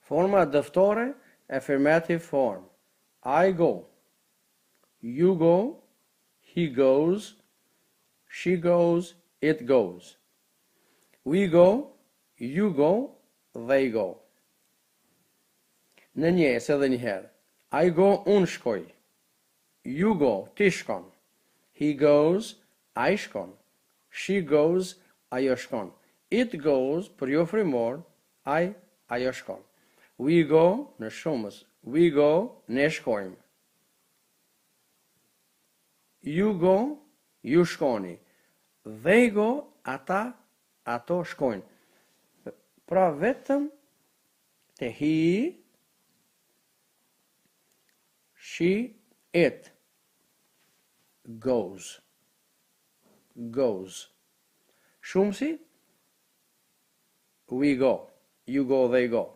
Forma dëftore, affirmative form, I go, you go, he goes, she goes, it goes, we go, you go, they go. Në njëjës edhe një herë. I go, unë shkoj. You go, ti shkon. He goes, ai shkon. She goes, ajo shkon. It goes, për jofrymorë, Ai, ajo shkon. We go, në shumës. We go, ne shkojmë. You go, ju shkoni. They go, ata, ato shkojnë. Pra vetëm te he, she, it goes. Goes. Shumësi, We go, you go they go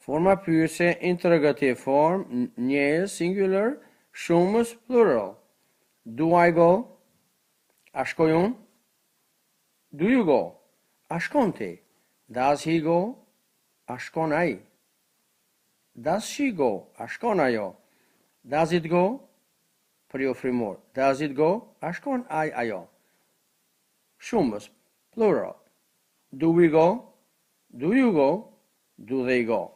Forma pyetëse interrogative form njëjës singular shumës plural Do I go? A shkoj unë? Do you go? A shkon ti? Does he go? A shkon ai? Does she go? A shkon ajo? Does it go? Për jofrymorë. Does it go? A shkon ai ajo? Shumës, plural. Do we go? Do you go? Do they go?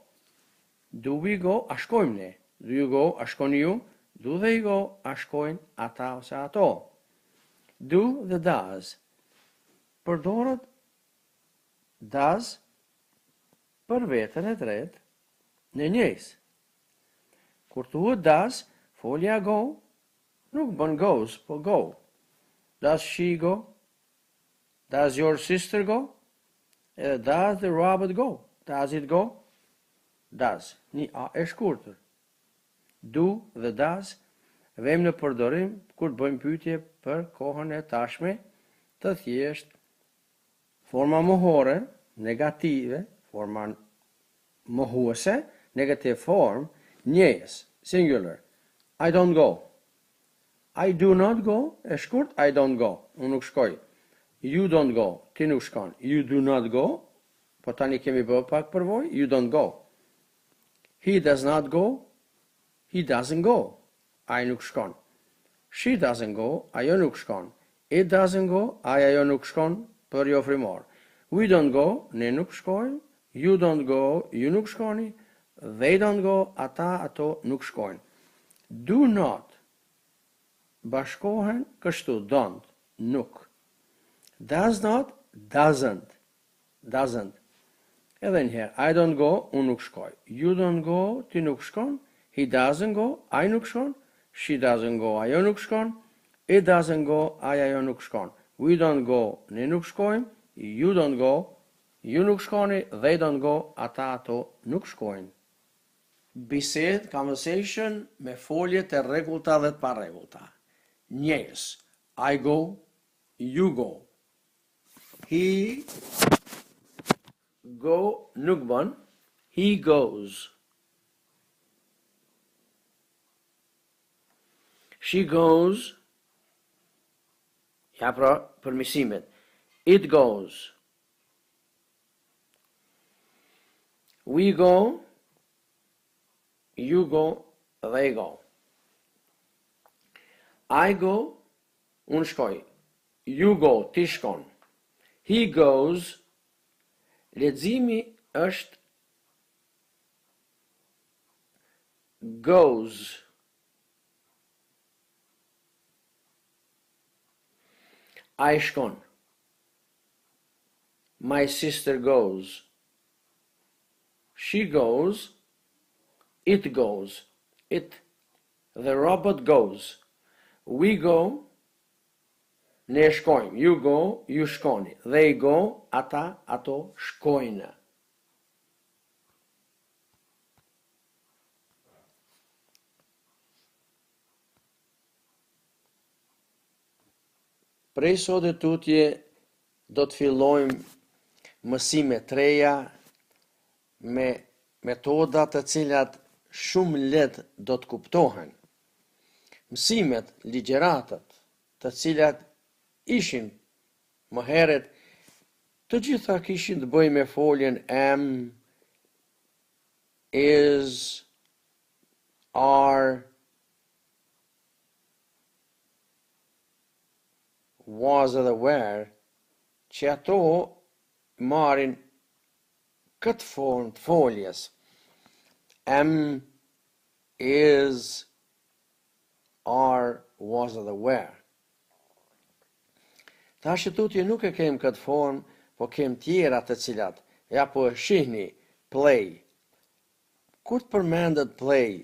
Do we go? A shkojmë ne? Do you go? A shkoni ju? Do they go? A shkojnë ata ose ato? Do dhe does. Përdoret does për vetën e tretë në njëjës. Kur thuhet does, folja go Nuk bën goes, po go. Does she go? Does your sister go? Edhe does the robot go? Does it go? Does, një a e shkurtër. Do dhe does vëmë në përdorim kur bëjmë pyetje për kohën e tashme të thjeshtë. Forma mohore, negative, forma mohuese, negative form, njëjës, singular, I don't go. I do not go, e shkurt, I don't go, unë nuk shkoj. You don't go, ti nuk shkon. You do not go, po tani kemi bërë pak përvojë, you don't go. He does not go, he doesn't go, ai nuk shkon. She doesn't go, ajo nuk shkon. It doesn't go, ai ajo nuk shkon, për jofrymorë. We don't go, ne nuk shkojmë, you don't go, ju nuk shkoni, they don't go, ata, ato nuk shkojnë. Do not, bashkohen kështu, don't, nuk. Does not, doesn't, doesn't Edhe një herë, I don't go, unë nuk shkoj. You don't go, ti nuk shkon. He doesn't go, ai nuk shkon. She doesn't go, ajo nuk shkon. It doesn't go, ai ajo nuk shkon. We don't go, ne nuk shkojmë. You don't go, ju nuk shkoni. They don't go, ata ato nuk shkojnë. Bisedë, conversation, me folje të rregullta dhe të parregullta. Njëjës, I go, you go. He go nuk bën, he goes. She goes Ja pra, përmirësimet. It goes. We go, you go, they go. I go, Unë shkoj. You go, ti shkon. He goes, leximi është goes. Ai shkon. My sister goes. She goes. It goes. It The robot goes, We go, Ne shkojmë, You go, Ju shkoni, They go, Ata, ato, shkojnë. Prej sot e tutje do të fillojmë mësime të reja me metoda të cilat shumë lehtë do të kuptohen. Mësimet, ligjëratat, të cilat ishin më herët, të gjitha kishin të bëjë me foljen am, is, are, was edhe were, që ato marrin këtë formë të foljes, am, is, are, was edhe were. Tash e tutje nuk e kemë këtë formë, po kemë tjera të cilat, ja po e shihni, play, Kur të përmendet play,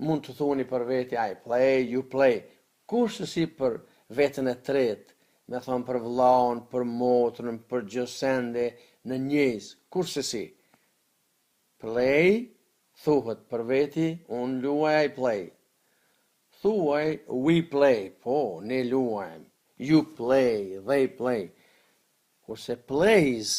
mund të thoni për veti I play, you play, kurrsesi për veten e tretë, me thonë për vllaun, për motrën, për gjësende në njëjës, kurrsesi. Play, thuhet për veti, unë luaj I play. Thuaj we play, po, ne luajmë, you play, they play. Kurse plays,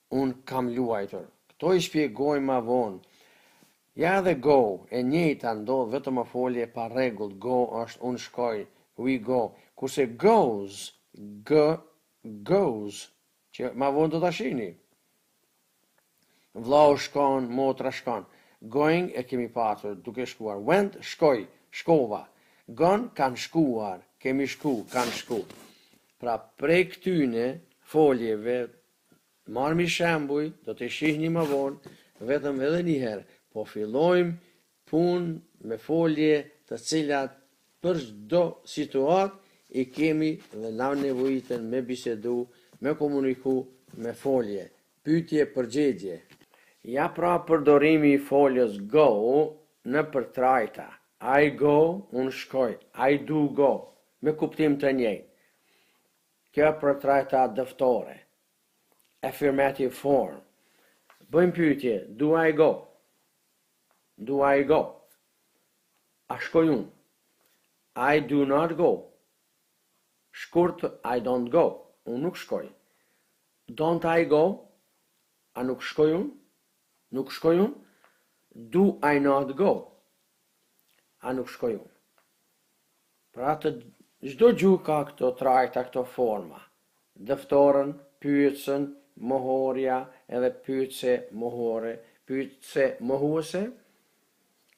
Unë kam luajtur. Kto i shpjegoj ma vonë. Ja edhe go, e njëjta ndodh vetëm më folje e parregullt go është unë shkoj, we go, kurse goes, g, goes, që ma vonë do t'i shihni. Vllau shkon, motra shkon. Going e kemi patur, duke shkuar. Went, shkoj, shkova. Gone, kanë shkuar, kemi shku, kanë shku. Pra prej këtyne foljeve marrim shembuj, do t'i shihni më vonë, vetëm edhe një herë, po fillojmë punë me folje të cilat për çdo situatë i kemi dhe na nevojiten me bisedu, me komuniku me folje, pyetje përgjegje. Ja pra përdorimi i foljes go nëpër trajta, I go, unë shkoj, I do go, me kuptim të njëjtë. Kjo për trajta dëftore. Affirmative form. Bëjmë pyetje, do I go? Do I go? A shkoj unë? I do not go. Shkurt, I don't go. Unë nuk shkoj. Don't I go? A nuk shkoj unë? Nuk shkoj unë? Do I not go? A nuk shkoj unë? Pra te çdo gjuhë ka këto trajta këto forma, dëftoren, pyetësen, mohorja edhe pyetëse mohore, pyetëse mohuese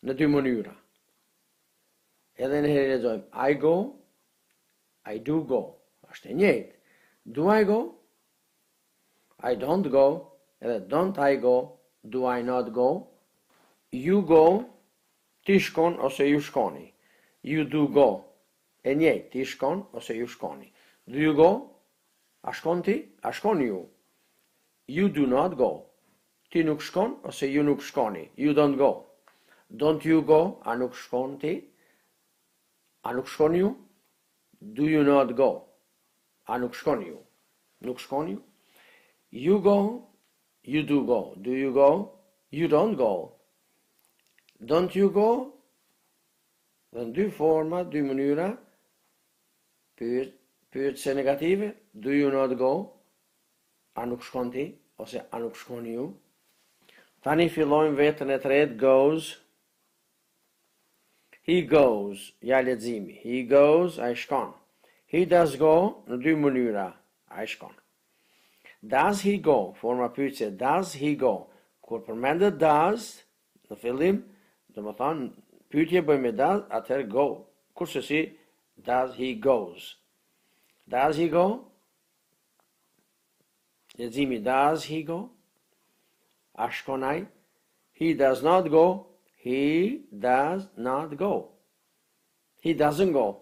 në dy mënyra. Edhe një herë lexojmë I go, I do go, është e njëjtë. Do I go? I don't go, edhe don't I go, do I not go? You go, Ti shkon ose ju shkoni. You do go. E njëjtë, ti shkon ose ju shkoni. Do you go? A shkon ti? A shkoni ju? You do not go. Ti nuk shkon ose ju nuk shkoni. You don't go. Don't you go? A nuk shkon ti? A nuk shkoni ju? Do you not go? A nuk shkoni ju? Nuk shkoni ju? You go You do go, do you go, you don't go, don't you go, dhe në dy forma, dy mënyra, pyetëse negative, do you not go, a nuk shkon ti, ose a nuk shkoni ju, tani fillojmë vetën e tretë, goes, he goes, ja leximi, he goes, ai shkon, he does go, në dy mënyra, ai shkon, Does he go, forma pyetëse, Does he go? Kur përmendet does në fillim, domethënë pyetje bëjmë me does, atëherë go. Kurse si, does he goes? Does he go? Leximi does he go? A shkon ai? He does not go. He does not go. He doesn't go.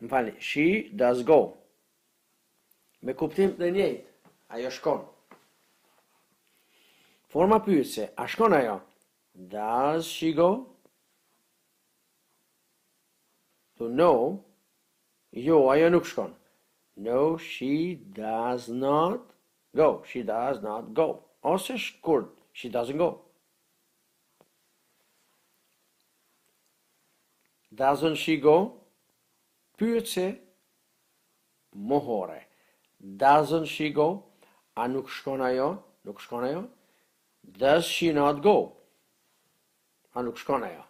Më falni, she does go. Me kuptim të njëjtë, ajo shkon. Forma pyetëse, a shkon ajo? Does she go? No, no, jo, ajo nuk shkon. No, she does not go. She does not go. Ose shkurt, she doesn't go. Doesn't she go? Pyetje mohore. Doesn't she go? A nuk shkon ajo? Nuk shkon ajo? Does she not go? A nuk shkon ajo?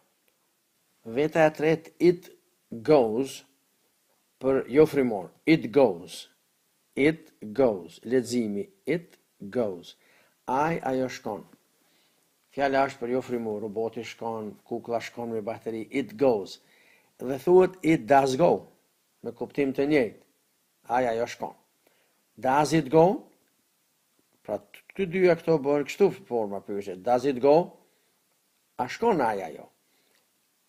Veta e tretë it goes për jofrymor. It goes. It goes, leximi, It goes, ai, ajo shkon. Fjala është për jofrymor, roboti shkon, kukulla shkon me bateri, it goes. Dhe thuhet it does go, me kuptim të njëjtë, ai, ajo shkon. Does it go? Pra, të dyja këto bëhen kështu forma pyetëse. Does it go? A shkon ai, ajo?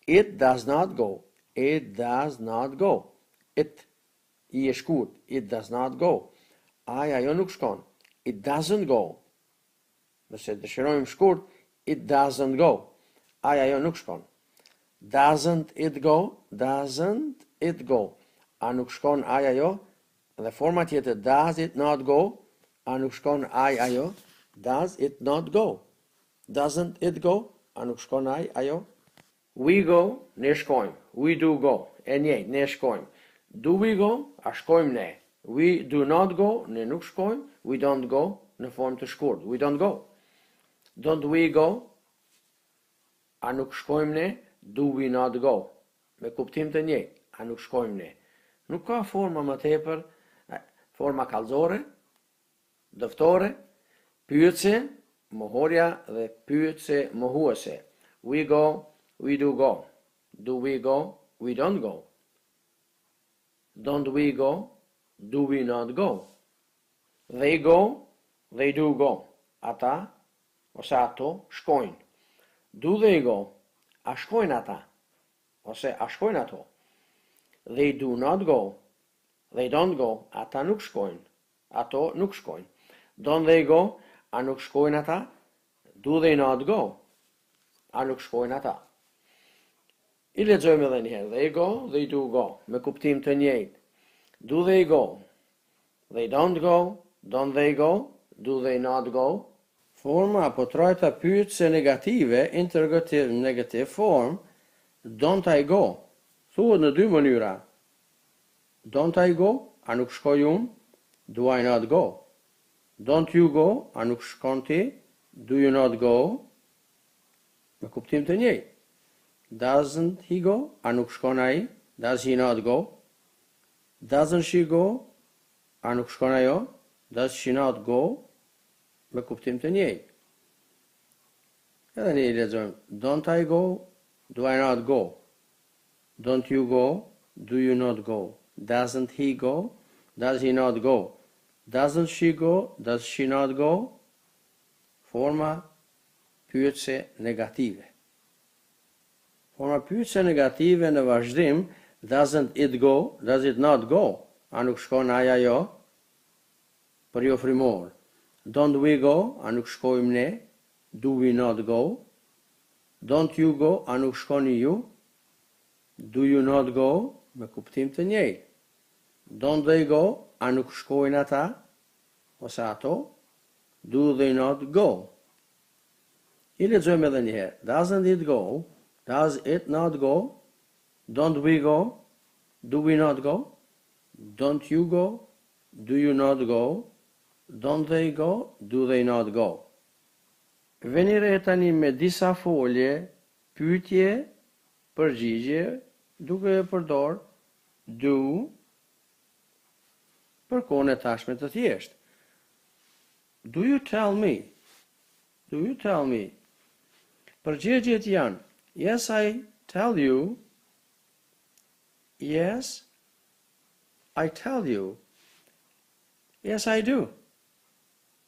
It does not go. It does not go. It E shkurt, it does not go. Ai, ajo nuk shkon, it doesn't go. Nëse dëshirojmë shkurt, it doesn't go. Ai, ajo nuk shkon. Doesn't it go? Doesn't it go? A nuk shkon ai, ajo? Dhe forma tjetër, does it not go? A nuk shkon ai, ajo? Does it not go? Doesn't it go? A nuk shkon ai, ajo? We go, ne shkojmë. We do go, e njëjtë, ne shkojmë. Do we go, a shkojmë ne? We do not go, ne nuk shkojmë. We don't go, në formë të shkurtë, we don't go. Don't we go, a nuk shkojmë ne? Do we not go, me kuptim të njëjtë, a nuk shkojmë ne? Nuk ka forma më tepër, forma kallëzore, Dëftore, pyetëse, mohorja dhe pyetëse mohuese, We go, We do go, Do we go, We don't go, Don't we go, Do we not go, They go, They do go, Ata ose ato shkojnë, Do they go, A shkojnë ata ose a shkojnë ato, They do not go, They don't go, Ata nuk shkojnë, Ato nuk shkojnë. Don't they go? A nuk shkojnë ata? Do they not go? A nuk shkojnë ata? I lexojmë edhe një herë. They go, they do go, me kuptim të njëjtë. Do they go? They don't go, don't they go? Do they not go? Forma apo trajta pyetëse negative, interrogative negative form, Don't I go? Thuhet në dy mënyra. Don't I go, a nuk shkoj unë? Do I not go? Don't you go, a nuk shkon ti? Do you not go? Me kuptim të njëjtë. Doesn't he go, a nuk shkon ai? Does he not go? Doesn't she go, a nuk shkon ajo? Does she not go? Me kuptim të njëjtë. Edhe i lexojmë Don't I go? Do I not go? Don't you go, do you not go, Doesn't he go, does he not go, Doesn't she go, does she not go, Forma pyetëse negative Forma pyetëse negative në vazhdim, Doesn't it go, does it not go, A nuk shkon ai, ajo? Për jofrymorë, Don't we go, a nuk shkojmë ne, Do we not go, Don't you go, a nuk shkoni ju? Do you not go, me kuptim të njëjtë. Don't they go, a nuk shkojnë ata, ose ato? Do they not go? I lexojmë edhe një herë. Doesn't it go? Does it not go? Don't we go? Do we not go? Don't you go? Do you not go? Don't they go? Do they not go? Vëni re tani me disa folje, pyetje, përgjigje duke e përdorur do për kohën e tashme të thjeshtë. Do you tell me? Do you tell me? Përgjegjet janë Yes I tell you Yes I tell you Yes I do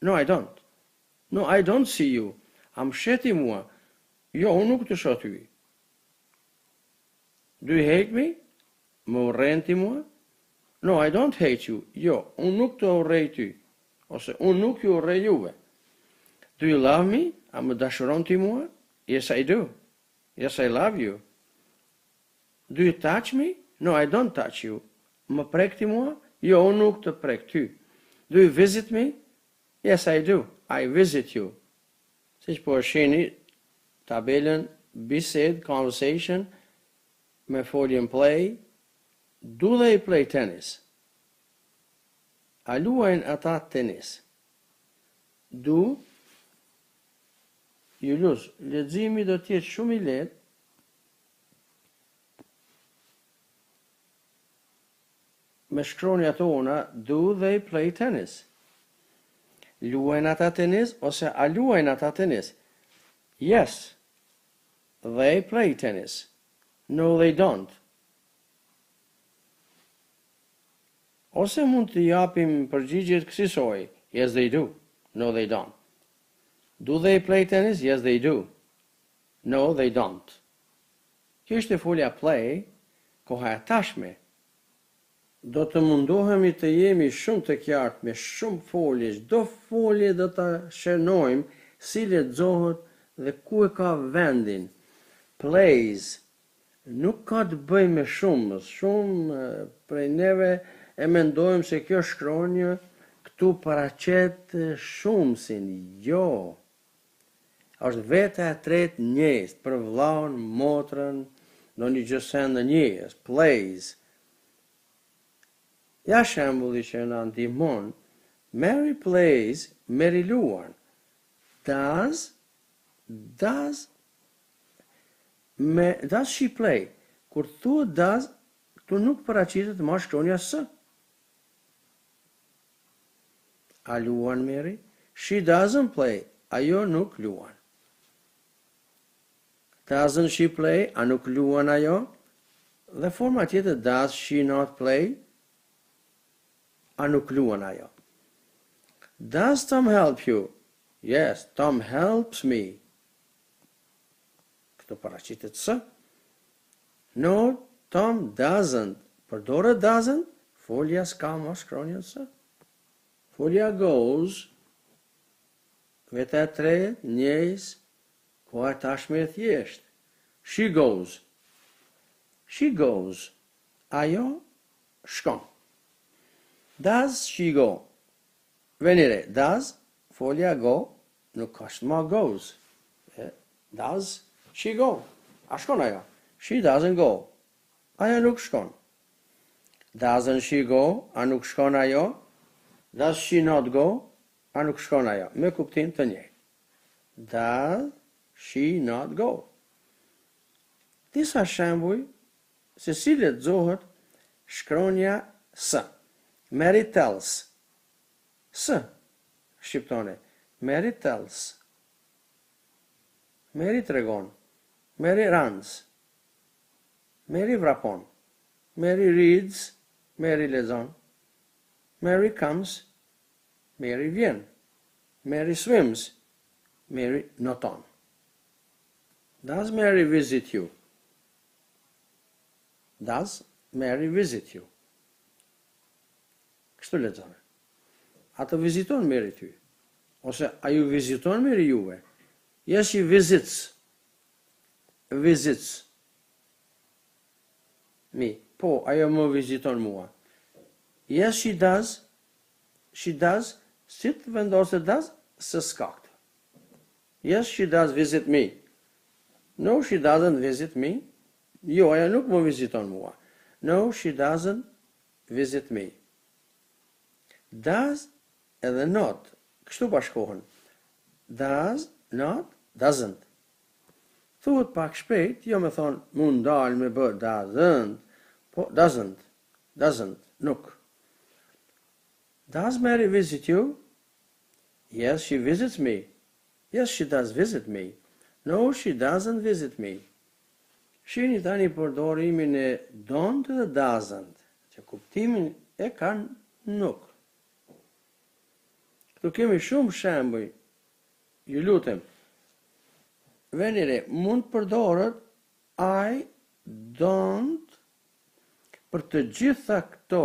No I don't. No I don't see you. A më sheh ti mua? Jo, unë nuk të shoh ty. Do you hate me? Më urren ti mua? No, I don't hate you. Jo, unë nuk të urrej ty. Ose unë nuk ju urrej juve. Do you love me? A më dashuron ti mua? Yes, I do. Yes, I love you. Do you touch me? No, I don't touch you. Më prek ti mua? Jo, unë nuk të prek ty. Do you visit me? Yes, I do. I visit you. Siç po e shihni tabelën bisedë, conversation, me foljen play, do they play tennis? A luajnë ata tenis? Do you lose? Leximi do të jetë shumë i lehtë. Më shkroni ato tona do they play tennis? Luajnë ata tenis ose a luajnë ata tenis? Yes they play tennis No they don't Ose mund t'i japim përgjigjet kësisoj Yes they do No they don't Do they play tennis? Yes they do No they don't. Kjo ishte folja play koha e tashme. Do të mundohemi të jemi shumë të kjartë me shumë folje çdo folje do ta shënojmë si lexohet dhe ku e ka vendin plays nuk ka të bëjë me shumës shumë prej neve e mendojmë se kjo shkronjë këtu paraqet shumësin jo Është veta e tretë njëjës për vllaun, motrën, ndonjë gjësend në njëjës, plays. Ja shembulli që na ndihmon, Meri plays, Meri luan. Does, does me does she play. Kur thuhet does, këtu nuk paraqitet ma shkronja s. A luan Meri? She doesn't play, ajo nuk luan. Doesn't she play, a nuk luan ajo? Dhe forma tjetër, does she not play, a nuk luan ajo? Does Tom help you? Yes, Tom helps me. Këtu paraqitet s. No, Tom doesn't, përdoret doesn't, folja s'ka ma shkronjën s. Folja goes, veta e tretë, njëjës, koha e tashme e thjeshtë. She goes. She goes, ajo shkon. Does she go? Veni re, does, folja go, Nuk asht ma goes. Does she go? A shkon ajo? She doesn't go. Ajo nuk shkon. Doesn't she go? A nuk shkon ajo? Does she not go? A nuk shkon ajo? Me kuptim të njëjtë. Does she not go? Disa shembuj se si lexohet shkronja s. Mary tells. S. Shqiptone. Meri tells. Meri tregon. Meri runs. Meri vrapon. Meri reads. Meri lexon. Meri comes. Meri vjen. Meri swims. Meri noton. Does Meri visit you? Does Meri visit you? Kështu lexone. A të viziton Meri ty? Ose a ju viziton Meri juve? Yes, she visits. Visits. Me, po, ajo më viziton mua. Yes, she does. She does. Si të vendose does? Se s'ka këtë. Yes, she does visit me. No, she doesn't visit me. Jo, ajo nuk më viziton mua. No, she doesn't visit me. Does edhe not, kështu bashkohen. Does not, doesn't. Thuhet pak shpejt, jo me thonë, mu ndalë me bë doesn't, po doesn't, doesn't, nuk. Does Mary visit you? Yes, she visits me. Yes, she does visit me. No, she doesn't visit me. Shihni tani përdorimin e don't dhe doesn't, që kuptimin e kanë nuk. Këtu kemi shumë shembuj. Ju lutem. Veni re, mund të përdoret I don't për të gjitha këto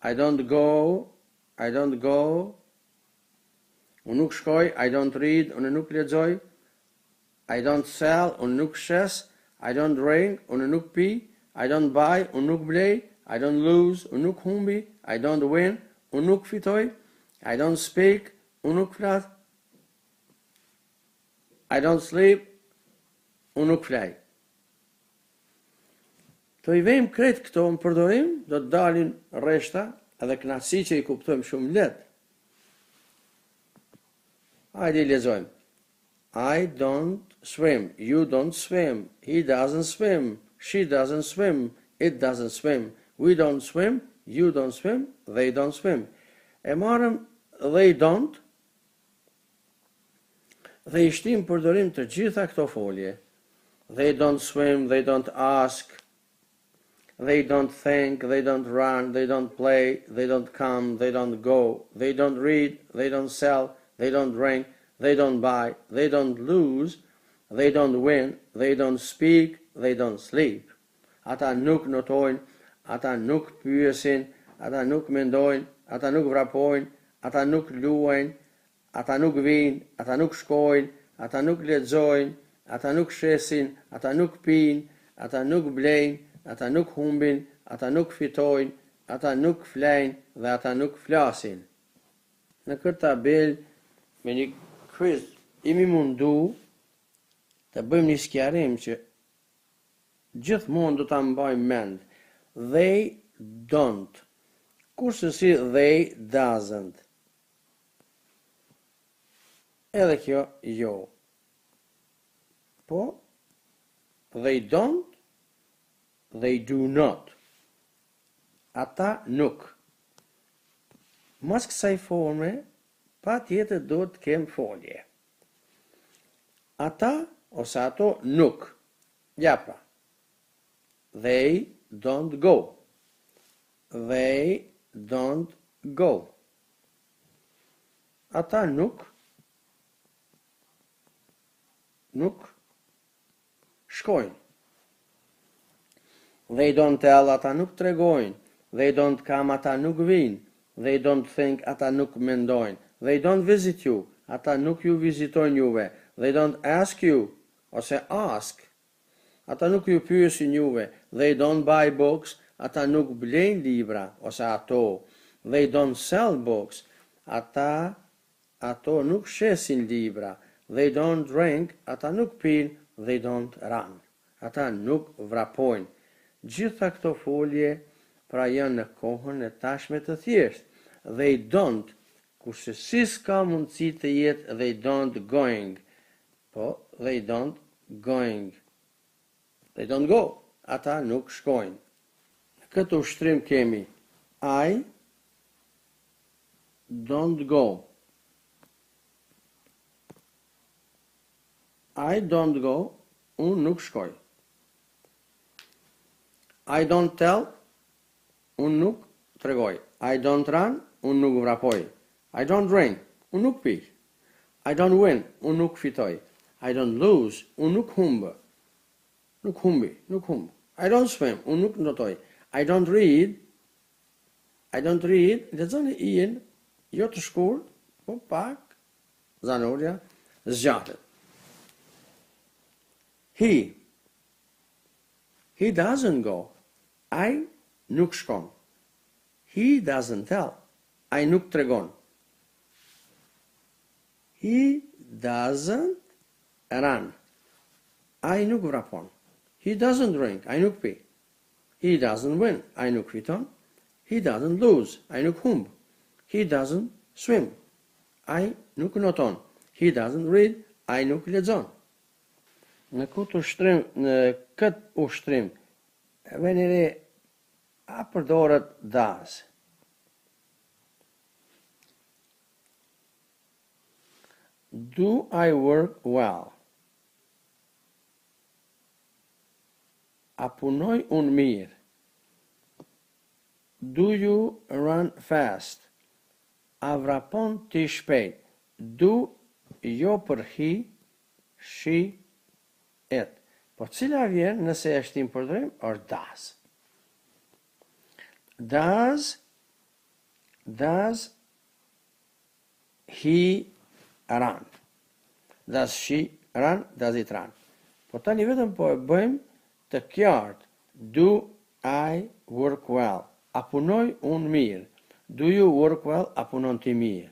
I don't go, I don't go Unë nuk shkoj, I don't read, unë nuk lexoj, I don't sell, unë nuk shes, I don't drink, unë nuk pi, I don't buy, unë nuk blej, I don't lose, unë nuk humbi, I don't win, unë nuk fitoj, I don't speak, unë nuk flas, I don't sleep, unë nuk flej. T'i vejmë krejt këto në përdorim do të dalin rreshta edhe kënaqësi që i kuptojmë shumë leht. Hajde i lexojmë. I don't swim, you don't swim, he doesn't swim, she doesn't swim, it doesn't swim, we don't swim, you don't swim, they don't swim. E marrëm they don't Dhe i shtim përdorim të gjitha këto folje, They don't swim, they don't ask, They don't think, they don't run, they don't play, they don't come, they don't go, They don't read, they don't sell, they don't drink, they don't buy, they don't lose, they don't win, they don't speak, they don't sleep. Ata nuk notojnë, ata nuk pyesin, ata nuk mendojnë, ata nuk vrapojnë, ata nuk luajnë, ata nuk vijnë, ata nuk shkojnë, ata nuk lexojnë, ata nuk shesin, ata nuk pijnë, ata nuk blejnë, ata nuk humbin, ata nuk fitojnë, ata nuk flejnë dhe ata nuk flasin. Në këtë tabelë, me një kryq, jemi mundu të bëjmë një skjarim që Gjithmonë do ta mbajmë mend. They don't. Kurrsesi they doesn't. Edhe kjo jo. Po, they don't, they do not. Ata nuk. Mas kësaj forme, patjetër duhet të kemi folje. Ata ose ato nuk. Ja pra. They don't go. They don't go. Ata nuk nuk shkojnë. They don't tell ata nuk tregojnë. They don't come ata nuk vijnë. They don't think ata nuk mendojnë. They don't visit you ata nuk ju vizitojnë juve. They don't ask you ose ask ata nuk ju pyesin juve. They don't buy books ata nuk blejnë libra ose ato. They don't sell books ata Ato nuk shesin libra, they don't drink, ata nuk pijnë, they don't run, ata nuk vrapojnë. Gjitha këto folje pra janë në kohën e tashme të thjeshtë, they don't, kurrsesi s'ka mundësi të jetë they don't going, po they don't going. They don't go, ata nuk shkojnë. Në këtë ushtrim kemi I don't go. I don't go, unë nuk shkoj. I don't tell, Unë nuk tregoj. I don't run, Unë nuk vrapoj. I don't drink, Unë nuk pi. I don't win, Unë nuk fitoj. I don't lose, Unë nuk humb. Nuk humbi, nuk humb. I don't swim, Unë nuk notoj. I don't read, I don't read, lexoni i-in, jo të shkurt, po pak, zanorja, zgjatet. He, he doesn't go, Ai nuk shkon. He doesn't tell. Ai nuk tregon. He doesn't run. Ai nuk vrapon. He doesn't drink. Ai nuk pi. He doesn't win. Ai nuk fiton. He doesn't lose. Ai nuk humb. He doesn't swim. Ai nuk noton. He doesn't read. Ai nuk lexon. Në këtë ushtrim, në këtë ushtrim, Vini re a përdoret does. Do I work well? A punoj unë mirë? Do you run fast? A vrapon ti shpejt? Do jo për he, she, It, Po cila vjen nëse e shtim në përdorim është does. Does does he run. Does she run, does it run. Po tani vetëm po e bëjmë të qartë. Do I work well? A punoj unë mirë? Do you work well? A punon ti mirë?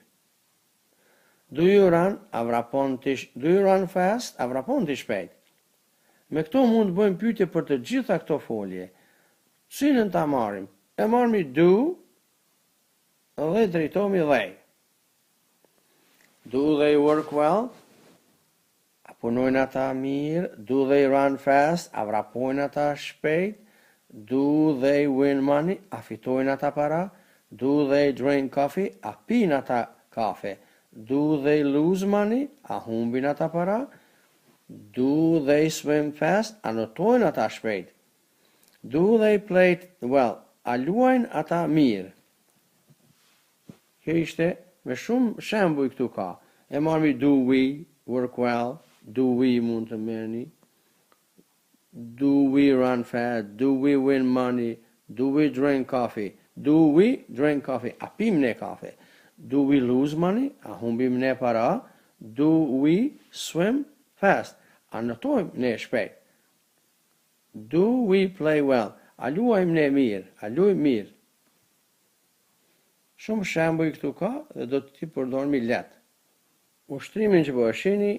Do you run, do you run fast, a vrapon ti shpejt? Me këto mund të bëjmë pyetje për të gjitha këto folje. Cilën ta marrim? E marrmi do dhe drejtohemi they. Do they work well? A punojnë ata mirë? Do they run fast? A vrapojnë ata shpejt? Do they win money? A fitojnë ata para? Do they drink coffee? A pinë ata kafe? Do they lose money? A humbin ata para? Do they swim fast? A notojnë ata shpejt? Do they play well? A luajnë ata mirë? Kjo ishte me shumë shembuj këtu ka e marmi do we work well do we mund të merrni do we run fast do we win money do we drink coffee do we drink coffee a pim ne kafe do we lose money a humbim ne para do we swim fast a notojmë ne shpejt do we play well a luajmë ne mirë a lujmë mirë Shumë shembuj këtu ka dhe do t'i përdormi let. Ushtrimin që po e shini,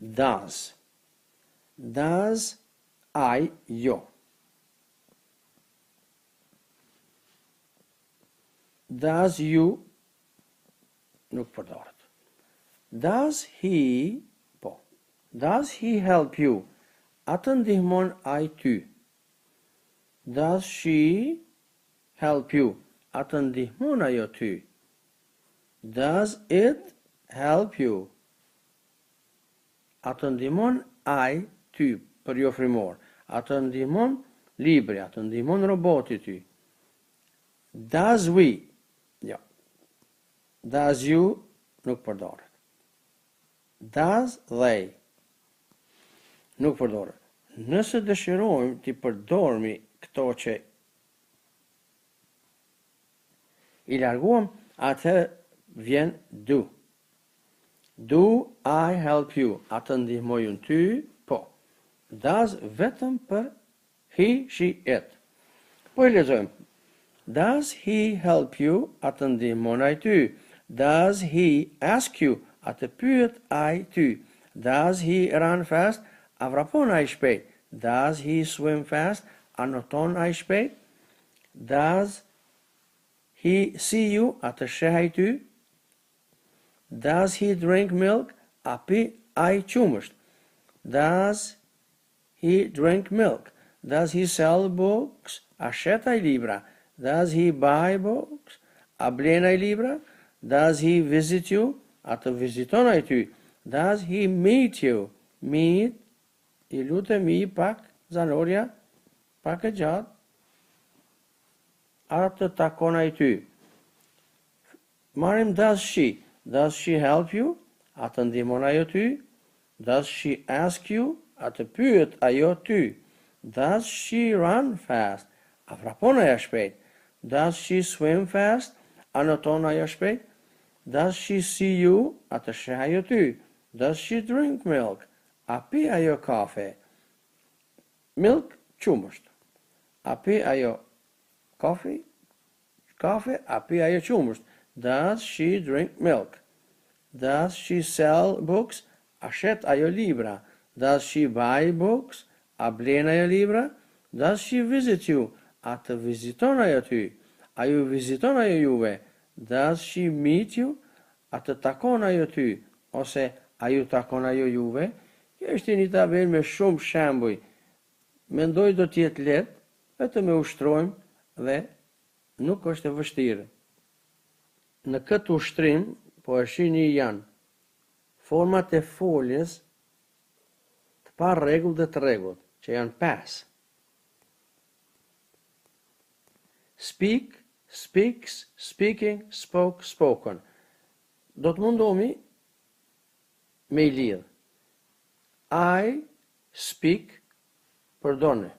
does. Does ai jo. Does you nuk përdoret. Does he po. Does he help you? A të ndihmon ai ty? Does she help you, a të ndihmon ajo ty? Does it help you, a të ndihmon ai ty, për jofrymor, a të ndihmon libri, a të ndihmon roboti ty? Does we, jo. Does you, nuk përdoret. Does they Nuk përdor Nëse dëshirojmë t'i përdormi këto që i larguam, atëherë vjen do. Do I help you? A të ndihmoj unë ty? Po. Does vetëm për He, she, it. Po e lexojmë. Does he help you, a të ndihmon ai ty? Does he ask you, a të pyet ai ty? Does he run fast, a vrapon ai shpejt? Does he swim fast, a nuton ai shpejt? Does he see you, a të sheh ai ty? Does he drink milk, a pi ai qumësht? Does He drink milk, does he sell books, a shet ai libra, does he buy books, a blen ai libra, does he visit you, a të viziton ai ty, does he meet you, meet, i lutem i pak, zanorja, pak e gjatë, a të takon ai ty, Marrim does she, does she help you, a të ndihmon ajo ty? Does she ask you, a të pyet ajo ty? Does she run fast, a vrapon ajo shpejt? Does she swim fast, a noton ajo shpejt? Does she see you, a të sheh ajo ty? Does she drink milk, a pi ajo kafe? Milk, qumësht. A pi ajo coffee? Kafe a pi ajo qumësht? Does she drink milk? Does she sell books? A shet ajo libra? Does she buy books? A blen ajo libra? Does she visit you? A të viziton ajo ty? A ju viziton ajo juve? Does she meet you? A të takon ajo ty? Ose A ju takon ajo juve? Kjo ishte një tabelë me shumë shembuj Mendoj do të jetë lehtë edhe do t'e ushtrojmë dhe nuk është e vështirë. Në këtë ushtrim po e shihni janë format e foljes të parregullt dhe të rregullt, që janë pesë. Speak, speaks, speaking, spoke, spoken. Do të mundomi me i lidh. I speak, pardon.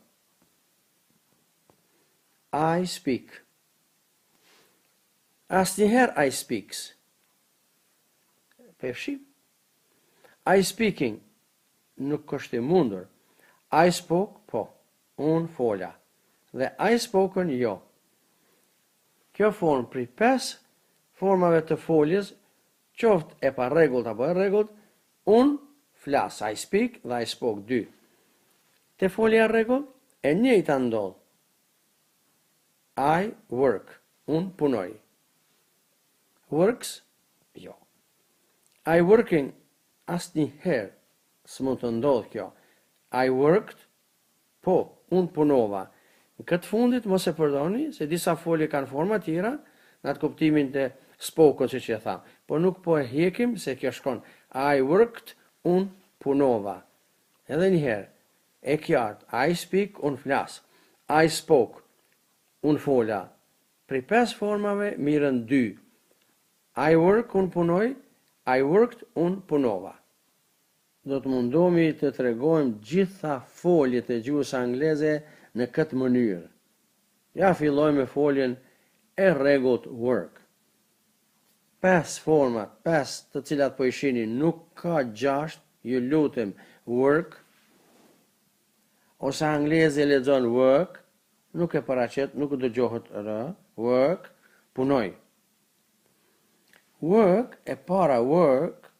I speak. Asnjëherë I speaks. Për fshim. I speaking nuk është i mundur. I spoke po. Unë fola. Dhe I spoken jo. Kjo fjalë prej pesë formave të foljes Qoftë e parregullt apo e rregullt, unë flas, I speak dhe I spoke dy. Te folja e rregullt? E njëjta ndodh. I work, unë punoj. Works? Jo. I working? Asnjëherë s'mund të ndodhë kjo. I worked? Po, unë punova. Në këtë të fundit mos e përdoni, se disa folje kanë forma tjera, në atë kuptimin të spoken siç e thamë. Po nuk po e hjekim se kjo shkon I worked, unë punova. Edhe një herë, e kjartë, I speak, unë flas. I spoke, unë fola. Prej pesë formave mirën dy. I work, unë punoj, I worked, unë punova. Do të mundohemi të tregojmë gjitha foljet e gjuhës angleze në këtë mënyrë. Ia fillojmë me foljen e rregullt work. Pesë forma, pesë të cilat po i shihni, nuk ka gjashtë, ju lutem, work ose anglezi e lexon work, nuk e paraqet, nuk dëgjohet r, work, punoj. Work e para work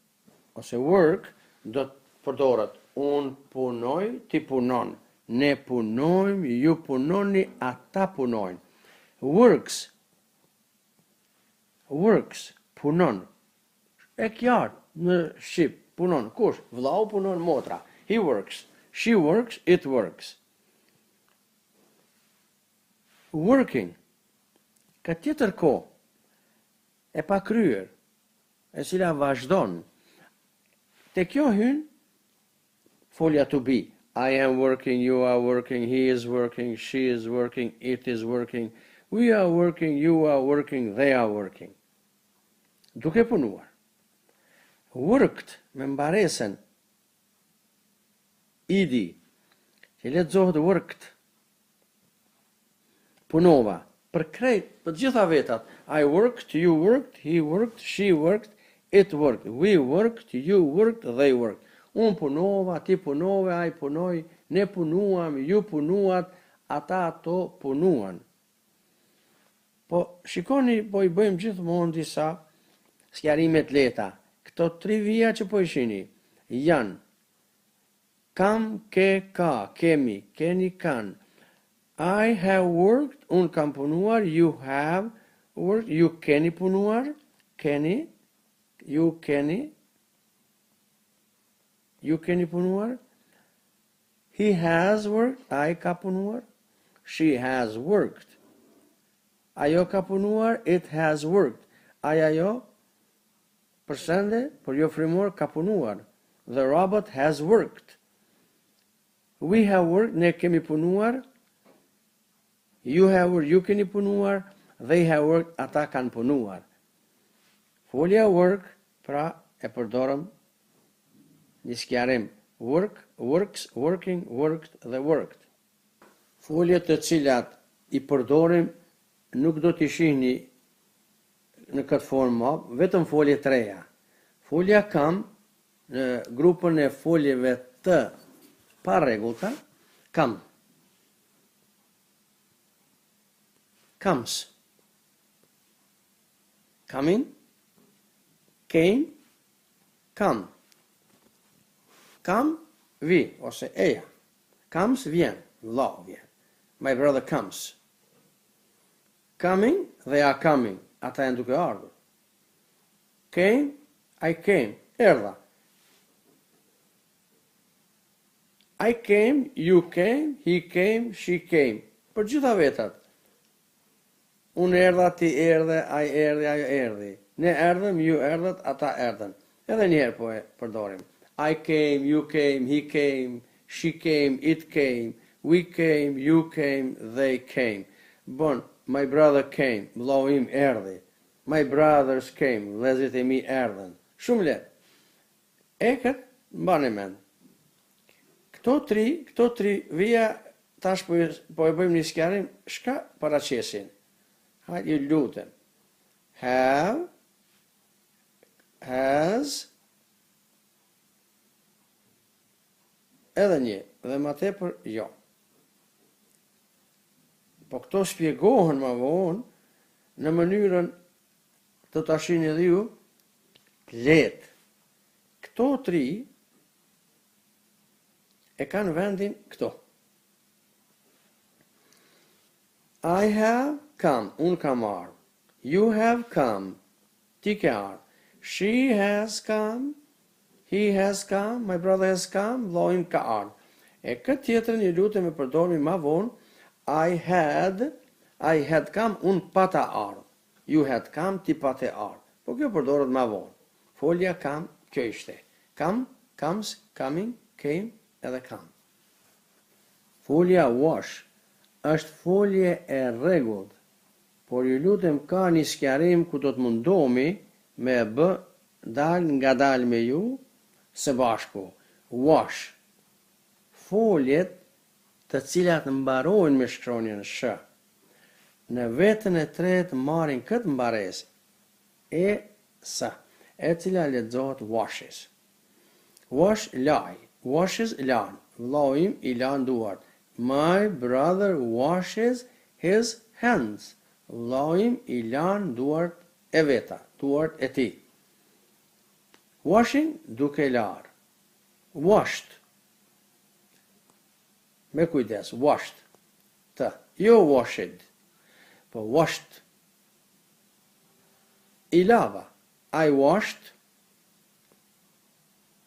ose work do të përdoret unë punoj, ti punon, ne punojmë, ju punoni, ata punojnë. Works works punon. E kjartë në shqip punon kush? Vllau punon, motra. He works, she works, it works. Working, këtë tjetër kohë e pakryer, e cila vazhdon, te kjo hyn folja to be, I am working, you are working, he is working, she is working, it is working, we are working, you are working, they are working. Duke punuar. Worked me mbaresen Idi, që lexohet workt, punova, për krejt, për të gjitha vetat, I worked, you worked, he worked, she worked, it worked, we worked, you worked, they worked. Unë punova, ti punove, ai punoi, ne punuam, ju punuat, ata ato punuan. Po shikoni po i bëjmë gjithmonë disa sqarime të lehta. Këto tri vija që po i shihni janë kam, ke, ka, kemi, keni, kanë. I have worked, unë kam punuar, you have worked, ju keni punuar, keni, ju keni, ju keni punuar, He has worked, ai ka punuar. She has worked, ajo ka punuar. It has worked, ai, ajo, për sende, për jofrymorë, ka punuar. The robot has worked. We have worked, ne kemi punuar. You have worked, ju keni punuar. They have worked, ata kanë punuar. Folja work, pra e përdorëm Një sqarim, work, works, working, worked dhe worked. Foljet të cilat i përdorim nuk do t'i shihni në këtë formë më, vetëm folje të reja. Folja come në grupin e foljeve të parregullta, come. Comes. Coming. Came. Come. Come vi ose eja. Comes vjen, vllau vjen. My brother comes. Coming, they are coming. Ata janë duke ardhur. Came, I came, erdha. I came, you came, he came, she came. Për gjitha vetat. Unë erdha, ti erdhe, ai erdhi, ajo erdhi. Ne erdhëm, ju erdhët, ata erdhën. Edhe një herë po e përdorim. I came, you came, he came, she came, it came, we came, you came, they came. Bon my brother came, vëllau im erdhi. My brothers came, vëllezërit e mi erdhën. Shumë lehtë. E këtë mbani mend. Këto tri, këto tri vija tash po po e bëjmë një sqarim çka paraqesin. Hajde ju lutem. Have has edhe një dhe ma tepër jo. Po këto shpjegohen ma vonë në mënyrë që ta shihni edhe ju Lehtë. Këto tri e kanë vendin këtu. I have come, unë kam ardhur. You have come, ti ke ardhur. She has come, he has come, my brother has come, vllau ka ardhur. E këtë tjetrën ju lutem e përdorni ma vonë, I had, I had come, unë pata ardh. You had come, ti pate ardh. Po kjo përdoret ma vonë. Folja come, kjo ishte. Come, comes, coming, came, edhe come. Folja wash është folje e rregullt, por ju lutem ka ni sqarim ku do të mundohemi me e bë dalë ngadalë me ju së bashku. Wash, foljet të cilat mbarojnë me shkronjën sh, Në vetën e tretë marrin këtë mbaresë e s, e cila lexohet washes. Wash laj, washes lan, vllau im i lan duart, my brother washes his hands, vllau im i lan duart e veta, duart e tij. Washing duke larë. Washed. Me kujdes, washed, të, jo washed, po washed. I lava, I washed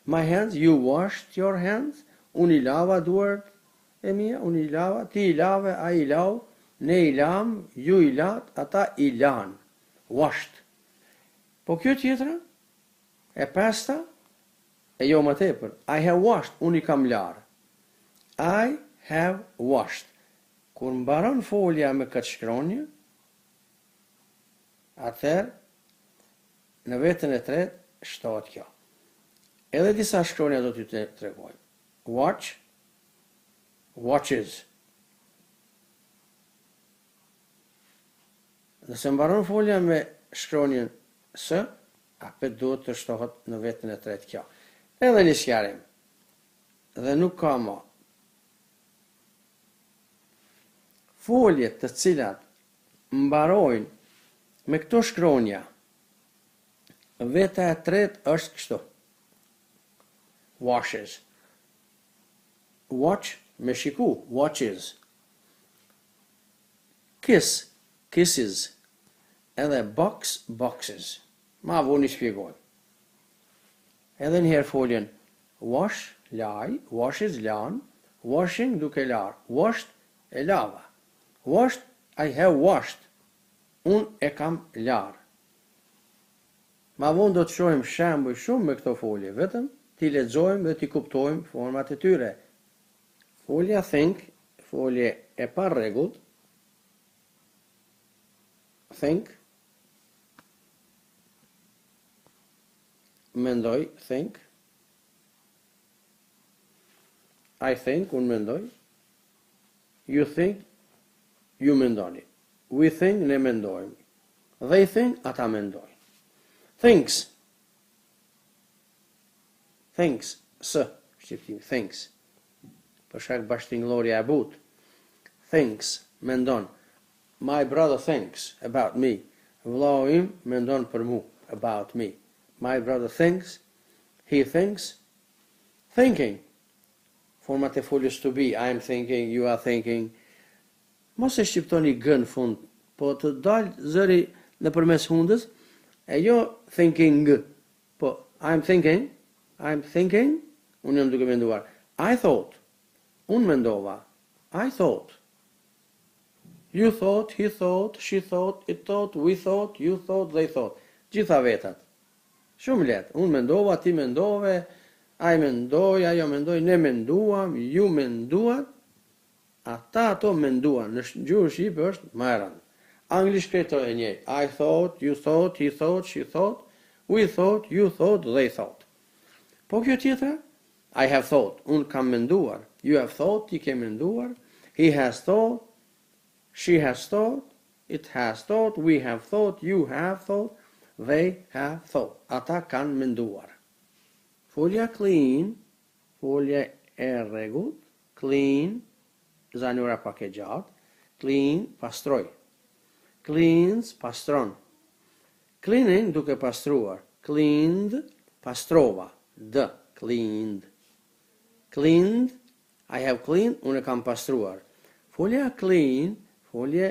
my hands, you washed your hands, unë i lava duart e mia, unë i lava, ti i lave, ai i lau, ne i lam, ju i lat, ata i lan. Washed. Po kjo tjetra? E pesta? E jo ma tepër, I have washed, unë i kam larë. I have washed. Kur mbaron folja me këtë shkronjë, atëherë në vetën e tretë shtohet kjo. Edhe disa shkronja do t'ju tregojmë. Watch, watches. Nëse mbaron folja me shkronjën s, Apë duhet të shtohet në vetën e tretë kjo? Edhe një sqarim. Dhe nuk ka ma. Foljet të cilat mbarojnë me këto shkronja. Veta e tretë është kështu. Washes. Watch me shiku, watches. Kiss, kisses, edhe box, boxes. Ma vonë i shpjegojmë. Edhe një herë foljen wash, laj, washes, lan, washing, duke larë, washed, e lava. Washed, I have washed, unë e kam larë. Ma vonë do të shohim shembuj shumë me këto folje, vetëm t'i lexojmë dhe t'i kuptojmë format e tyre. Folja think, folje e parregullt. Think. Mendoj, think. I think, unë mendoj. You think, ju mendoni. We think, ne mendojmë. They think, ata mendojnë. Thinks. Thinks, së, shqiptimi, thinks, për shkak, bashkëtingëllorja e butë, thinks, mendon, My brother thinks about me, vëllai im mendon për mu, about me, My brother thinks, he thinks, thinking, format e foljes to be, I am thinking, you are thinking, mos e shqiptoni gë në fund, po të dalë zëri nëpërmes hundës, e jo thinking, Po, I am thinking, I am thinking, unë jam duke menduar. I thought, unë mendova. I thought. You thought, he thought, she thought, it thought, we thought, you thought, they thought. Gjitha vetat. Shumë lehtë. Unë mendova, ti mendove, ai mendoi, ajo mendoi, ne menduam, ju menduat. Ata ato menduan, në gjuhën shqipe është ma e randë. Anglisht krejt e njëjtë, I thought, you thought, he thought, she thought, we thought, you thought, they thought. Po kjo tjetra? I have thought, unë kam menduar, you have thought, ti ke menduar, he has thought, she has thought, it has thought, we have thought, you have thought, they have thought. Ata kanë menduar. Folja clean, folja e rregullt, Clean, zanura pak e gjatë, clean, pastroj. Cleans, pastron. Cleaning, duke pastruar. Cleaned, pastrova. D, cleaned. Cleaned, I have cleaned, unë kam pastruar. Folja clean, folje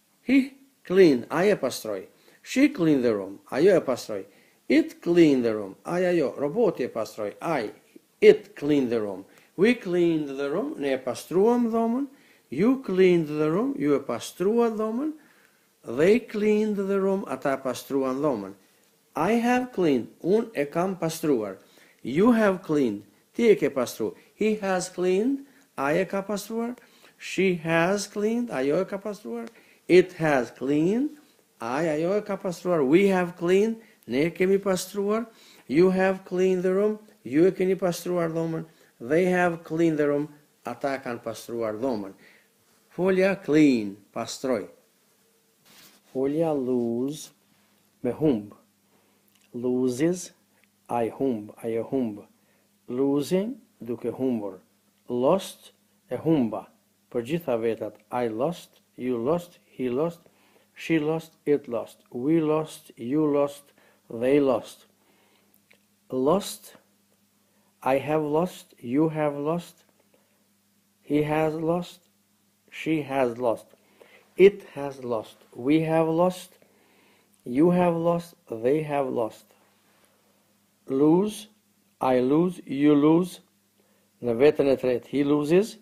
He cleaned, ai e pastroi. She cleaned the room, ajo e pastroi. It cleaned the room, ai, ajo, roboti e pastroi. Ai, it, cleaned the room. We cleaned the room, ne e pastruam dhomën. You cleaned the room, ju e pastruat dhomën. They cleaned the room, ata e pastruan dhomën. I have cleaned, unë e kam pastruar. You have cleaned, ti e ke pastruar. He has cleaned, ai e ka pastruar. She has cleaned, ajo e ka pastruar. It has cleaned, ai, ajo e ka pastruar. We have cleaned, ne e kemi pastruar. You have cleaned the room, ju e keni pastruar dhomën. They have cleaned the room, ata e kanë pastruar dhomën. Folja clean, pastroj. Folja lose, me humb. Loses, ai humb, ajo humb. Losing, duke humbur. Lost, e humba. Për gjitha vetat, I lost, you lost, he lost, she lost, it lost, we lost, you lost, they lost. Lost, I have lost, you have lost, he has lost, she has lost. It has lost. We have lost. You have lost. They have lost. Lose. I lose. You lose. The veteran He loses.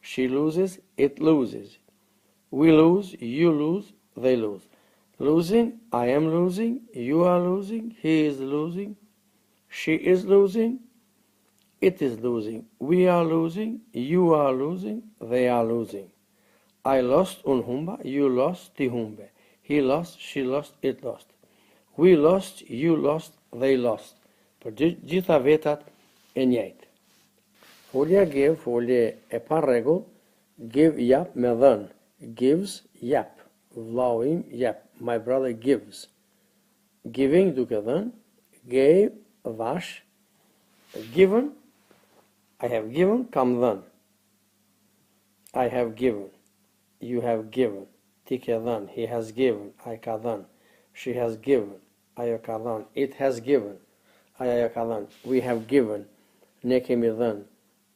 She loses. It loses. We lose. You lose. They lose. Losing. I am losing. You are losing. He is losing. She is losing. It is losing, we are losing, you are losing, they are losing. I lost, unë humba, you lost, ti humbe, he lost, she lost, it lost. We lost, you lost, they lost. Për gjitha vetat e njëjtë. Folja give, folje e parregullt, give jap me dhënë, gives jap, vllau im jep, my brother gives. Giving duke dhën. Gave vash. Given. I have given kam dhën. I have given. you have given. Tikadan, he has given. Aikadan, she has given. Ayakadan, it has given. Ayakadan, we have given. Nekimidan,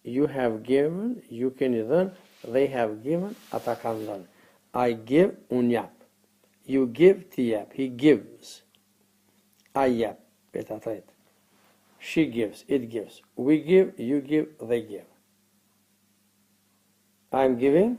You have given, ju keni dhënë, they have given, ata kanë dhënë. I give, unë jap. You give, ti jep, he gives. Ai jep, veta e tretë. She gives, it gives. We give, you give, they give. I'm giving,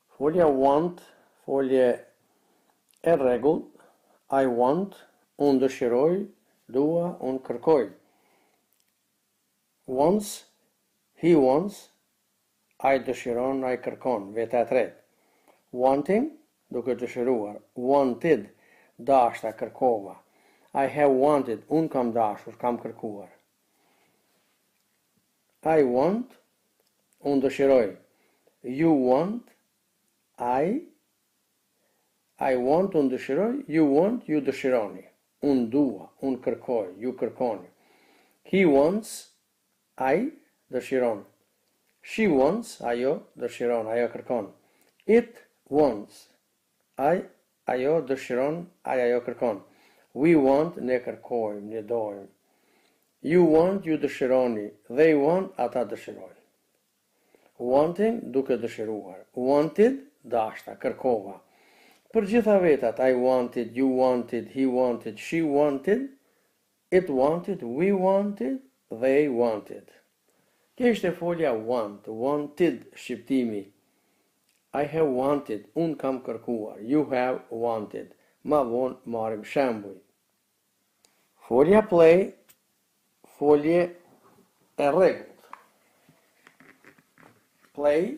Folja want, folje e rregullt, I want, unë dëshiroj, dua, unë kërkoj. Wants, he wants, ai dëshiron, ai kërkon, veta e tretë. Wanting, duke dëshiruar, wanted, dashta, kërkova. I have wanted, unë kam dashur, kam kërkuar. I want, unë dëshiroj. You want, ai, I want, unë dëshiroj. You want, ju dëshironi. Unë dua, unë kërkoj, ju kërkoni. He wants, ai, dëshiron. She wants, ajo, dëshiron, ajo kërkon. It wants, Ai, ajo dëshiron, ai, ajo kërkon. We want, ne kërkojmë, ne dojmë. You want, ju dëshironi. They want, ata dëshirojnë. Wanting, duke dëshiruar. Wanted, dashta, kërkova. Për gjitha vetat, I wanted, you wanted, he wanted, she wanted, It wanted, we wanted, they wanted. Kjo ishte folja want, wanted shqiptimi. I have wanted, unë kam kërkuar. You have wanted. Ma vonë marrim shembuj. Folja play, folje e rregullt. Play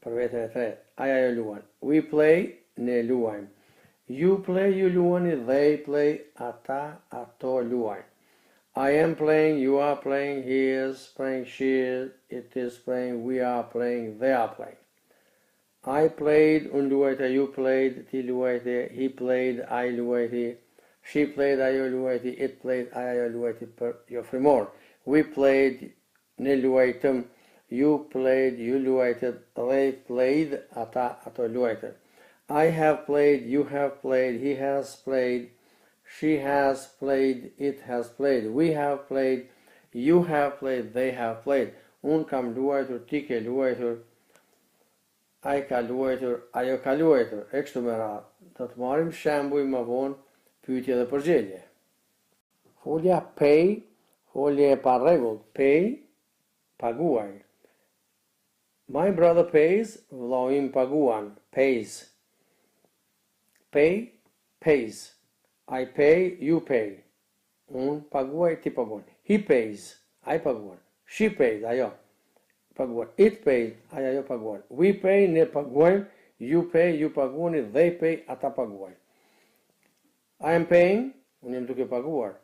Për veten e tretë, ai ajo luan. We play, ne luajmë. You play, ju luani. They play, ata, ato luajnë. I am playing, you are playing, he is playing, she is, it is playing, we are playing, they are playing. I played, unë luajta, you played, ti luajte, he played, ai luajti, she played, ajo luajti, it played, ai ajo luajti për jo frymorë. We played, Ne luajtëm, You played, Ju luajtët, They played, Ata, ato luajtën. I have played, You have played, He has played, She has played, It has played, We have played, You have played, They have played, Unë kam luajtur, Ti ke luajtur, Ai ka luajtur, Ajo ka luajtur, e kështu me radhë. Do të marrim shembuj më vonë, pyetje dhe përgjigje. Folja pay folje e parregullt pay paguaj My brother pays vllau im paguan pays pay pays I pay you pay unë paguaj ti paguan he pays ai paguan she pays ajo paguan it pays ai ajo paguan we pay ne paguajmë you pay ju paguani they pay ata paguajnë I am paying, Unë jam duke paguar.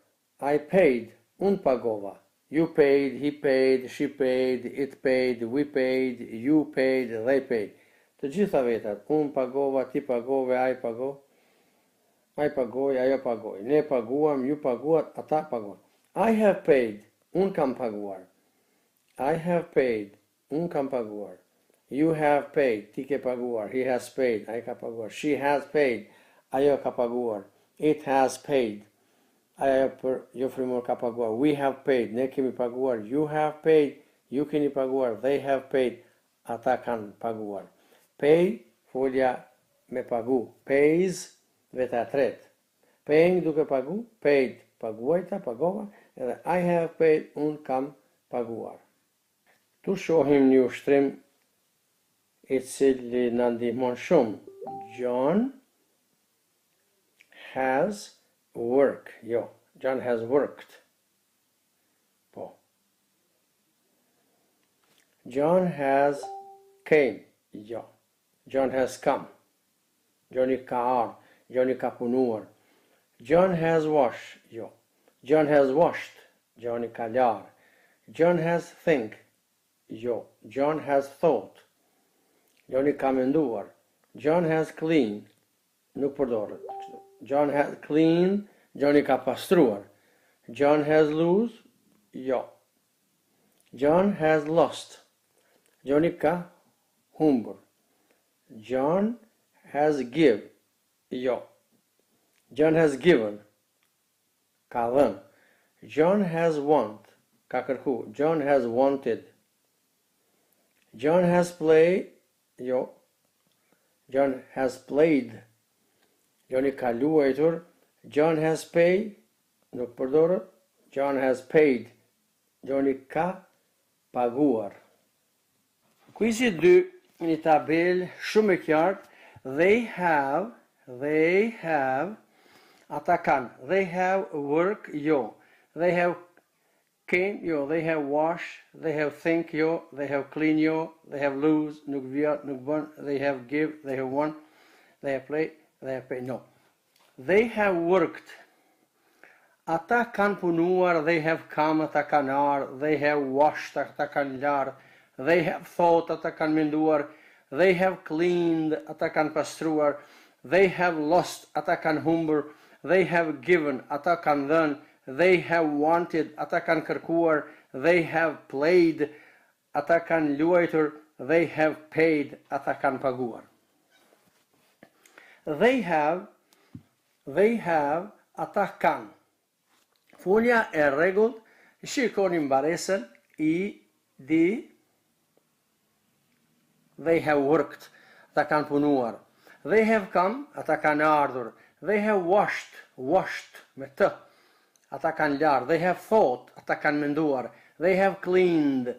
I paid, Unë pagova. You paid, he paid, she paid, it paid, we paid, you paid, they paid. Të gjitha vetat, Unë pagova, ti pagove, ai pagoi, ai pagoi, ajo pagoi, ne paguam, ju paguat, ata paguan. I have paid, Unë kam paguar. I have paid, Unë kam paguar. You have paid, ti ke paguar. He has paid, ai ka paguar. She has paid, ajo ka paguar. It has paid, ai, ajo, për jo frymor ka paguar. We have paid, ne kemi paguar. You have paid, ju keni paguar. They have paid, ata kanë paguar. Pay, folja me pagu. Pays, veta e tretë. Paying, duke pagu. Paid, paguajta, pagova. Edhe I have paid, unë kam paguar. Këtu shohim një ushtrim i cili na ndihmon shumë. John has work, jo, John has worked. Po. John has came, jo. John has come Joni ka ardhur, Joni ka punuar John has wash jo John has washed Joni ka larë John has think jo John has thought Joni ka menduar John has clean nuk përdoret kështu John has clean Joni ka pastruar John has lose jo John has lost, Joni ka humbur. John has give, jo. John has given, ka dhënë. John has want, ka kërku. John has wanted. John has play, jo. John has played. Joni ka luajtur. John has pay, Nuk përdoret John has paid, Joni ka paguar. Kuizi dy, një tabelë shumë e qartë, They have, they have, ata kanë, they have work, jo, they have came, jo, they have wash, they have think, jo, they have clean, jo, they have lose, nuk vlen, nuk bën, they have give, they have won, they have play, they have pay, no. They have worked Ata kanë punuar They have come Ata kanë ardhë They have washed Ata kanë larë They have thought Ata kanë menduar They have cleaned Ata kanë pastruar They have lost Ata kanë humbur They have given Ata kanë dhënë They have wanted Ata kanë kërkuar They have played Ata kanë luajtur they have paid ata kanë paguar they have they have ata kanë folja e rregullt shikoni mbaresën i di They have worked, Ata kanë punuar. They have come, Ata kanë ardhur. They have washed, washed, me të, Ata kanë larë. They have thought, Ata kanë menduar. They have cleaned,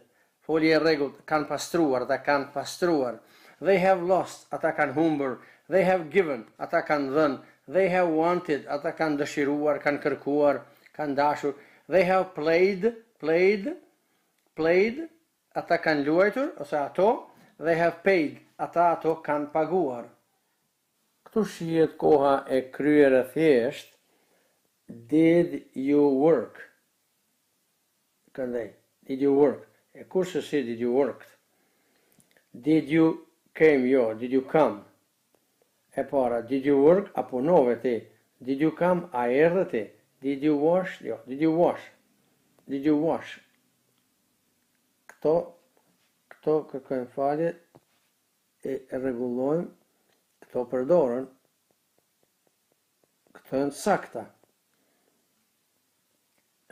Folje e rregullt, Kanë pastruar, Ata kanë pastruar. They have lost, Ata kanë humbur. They have given, Ata kanë dhënë. They have wanted, Ata kanë dëshiruar, kanë kërkuar, kanë dashur. They have played, played, played, Ata kanë luajtur ose ato they have paid ata ato kanë paguar. Këtu shihet koha e kryer e thjeshtë Did you work? Këndej, Did you work? E kurse si Did you worked? Did you came jo, Did you come? E para, Did you work? A punove ti? Did you come? A erdhe ti? Did you wash? Jo, Did you wash? Did you wash? Këto, këto kërkojnë foljet, e rregullojmë, këto përdoren, këto janë të sakta.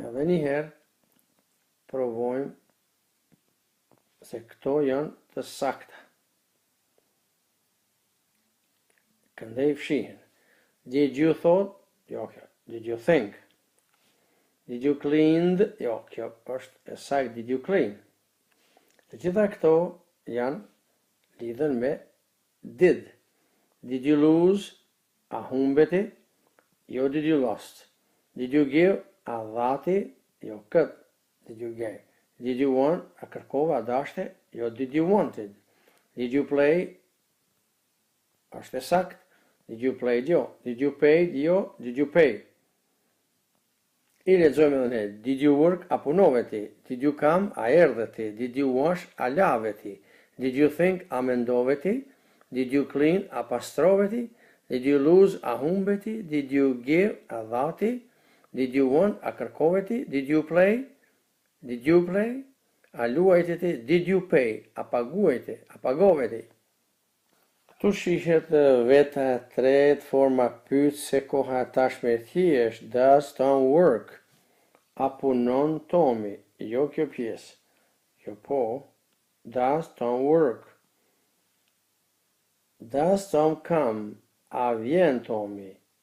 Edhe një herë provojmë se këto janë të sakta. Këndej fshihen. Did you thought? Jo kjo. Did you think? Did you cleaned? Jo, kjo është e saktë did you clean? Të gjitha këto janë lidhur me did. Did you lose? A humbeti? Jo did you lost? Did you give? A dhati? Jo kët. Did you get? Did you want? A kërkove, a dashte? Jo, did you wanted? Did you play? Është e saktë. Did you played? Jo. Did you paid? Jo. Did you pay? I lexojmë edhe ne. Did you work? A punove ti? Did you come? A erdhe ti? Did you wash? A lave ti? Did you think? A mendove ti? Did you clean? A pastrove ti? Did you lose? A humbe ti? Did you give? A dhati? Did you want, a kërkove ti, did you play, Did you play, a luajte ti, did you pay, a paguaj ti, a pagove ti. Këtu shihet veta e tretë, forma pyetëse, koha e tashme e thjeshtë, Does Tom work? A punon Tomi? Jo kjo pjesë. Kjo po. Does Tom work? Does Tom come? A vjen Tomi?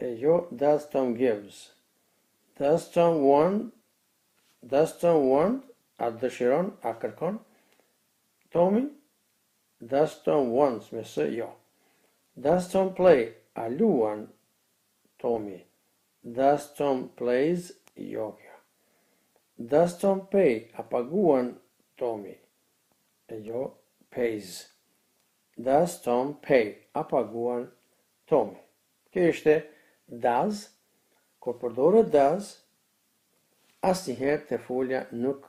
e jo does ton gives. Does ton want, does ton want, a dëshiron, a kërkon? Tomi, does ton wants, me së jo. Does ton play, a luan? Tomi, does ton plays, jo kjo. Does ton pay, a paguan? Tomi, e jo pays. Does Tom pay a paguan Tomi? Kjo ishte does, kur përdoret does, asnjëherë te folja nuk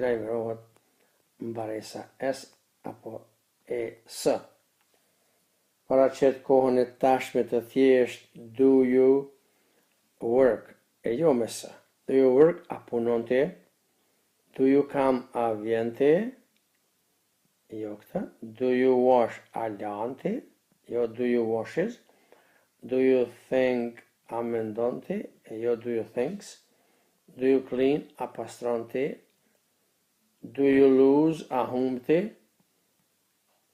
lajmërohet mbaresa së apo e së. Paraqet kohën e tashme të thjeshtë do you work e jo me së. Do you work a punon ti? Do you come a vjen ti? jo këtë, do you wash a lan ti, jo do you washes, do you think a mendon ti, jo do you thinks, do you clean a pastron ti, do you lose a humb ti,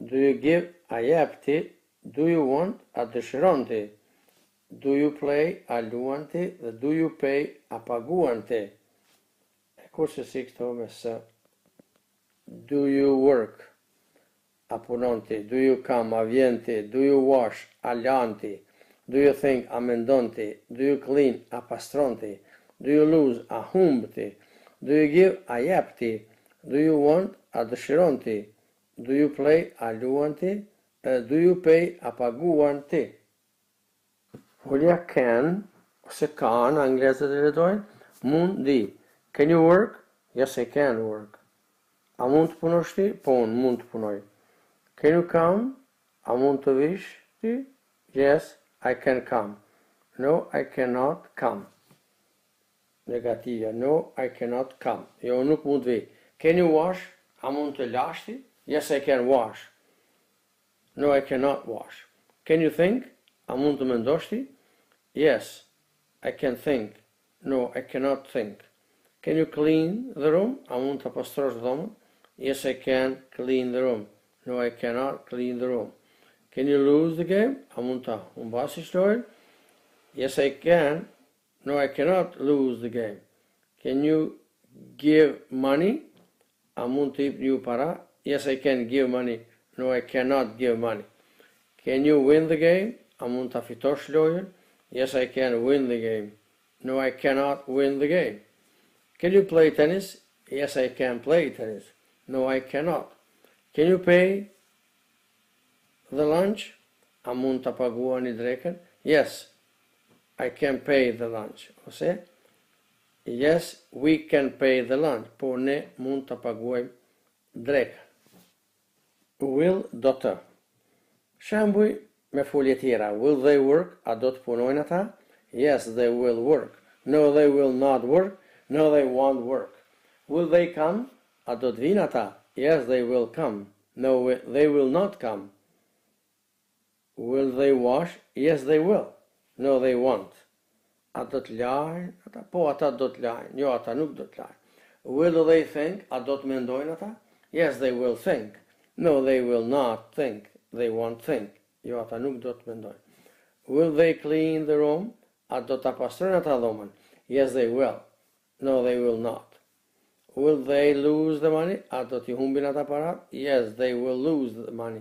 do you give a jep ti, do you want a dëshiron ti, do you play a luan ti dhe do you pay a paguan ti. E kurse si këto me s Do you work? A punon ti? Do you come? A vjen ti? Do you wash? A lan ti? Do you think? A mendon ti? Do you clean? A pastron ti? Do you lose? A humb ti? Do you give? A jep ti? Do you want? A dëshiron ti? Do you play? A luan ti? Do you pay? A paguan ti? Folja can, ose can, anglezët e lexojnë, mund, di. Can you work? Yes, I can work. A mund të punosh ti? Po, unë mund të punoj. Can you come? A mund të vish ti? Yes, I can come. No, I cannot come. Negativja, no, I cannot come. Jo, unë nuk mund të vij. Can you wash? A mund të lash ti? Yes, I can wash. No I cannot wash Can you think? A mund të mendosh ti? Yes I can think No I cannot think Can you clean the room? A mund ta pastrosh dhomën? Yes I can clean the room No I cannot clean the room Can you lose the game? A mund ta humbasësh lojën? Yes I can No I cannot lose the game Can you give money? A mund të jipni ju para? Yes I can give money No I cannot give money Can you win the game? A mund ta fitosh lojën? Yes I can win the game No I cannot win the game Can you play tennis? Yes I can play tennis No I cannot Can you pay the lunch? A mund ta paguani drekën? Yes I can pay the lunch Ose Yes we can pay the lunch, po ne mund të paguajmë drekën. Will do të. Shembuj me folje tjera, Will they work, a do të punojnë ata? Yes they will work. No they will not work, no they won't work. Will they come, a do të vijnë ata? Yes they will come. No they will not come. Will they wash? Yes they will. No they won't. A do të lajnë ata? Po, ata do të lajnë. Jo, ata nuk do të lajnë. Will they think? A do të mendojnë ata? Yes they will think. No they will not think. They won't think. Jo, ata nuk do të mendojnë. Will they clean the room? A do ta pastrojnë ata dhomën? Yes they will. No they will not. Will they lose the money? A do t'i humbin ata paratë? Yes they will lose the money.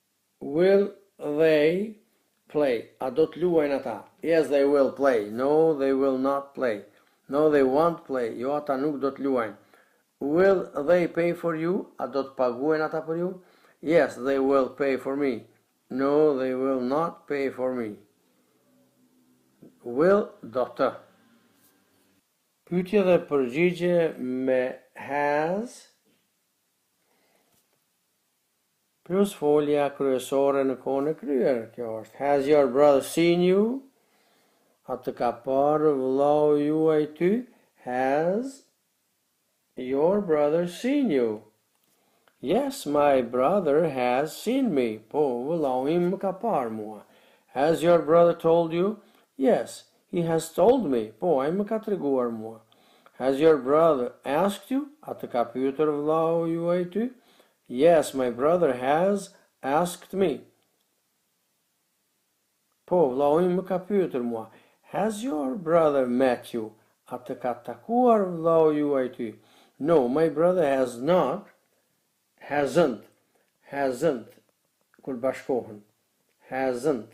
Will they play A do të luajnë ata? Yes they will play No they will not play No they won't play Jo ata nuk do të luajnë Will they pay for you A do të paguajnë ata për ju? Yes they will pay for me No they will not pay for me Will do të Pyetje dhe përgjigje me has Plus folja kryesore në kohën e kryer, kjo është Has your brother seen you? A të ka parë vëllau juaj ty? Has your brother seen you? Yes, my brother has seen me. Po, vëllau im më ka parë mua. Has your brother told you? Yes, He has told me, po, ai më ka treguar mua. Has your brother asked you, a të ka pyetur vëllau juaj ty? Yes, my brother has asked me, po, vëllau im më ka pyetur mua. Has your brother met you, a të ka takuar vëllau juaj ty? No, my brother has not, hasn't, hasn't, kur bashkohen, hasn't.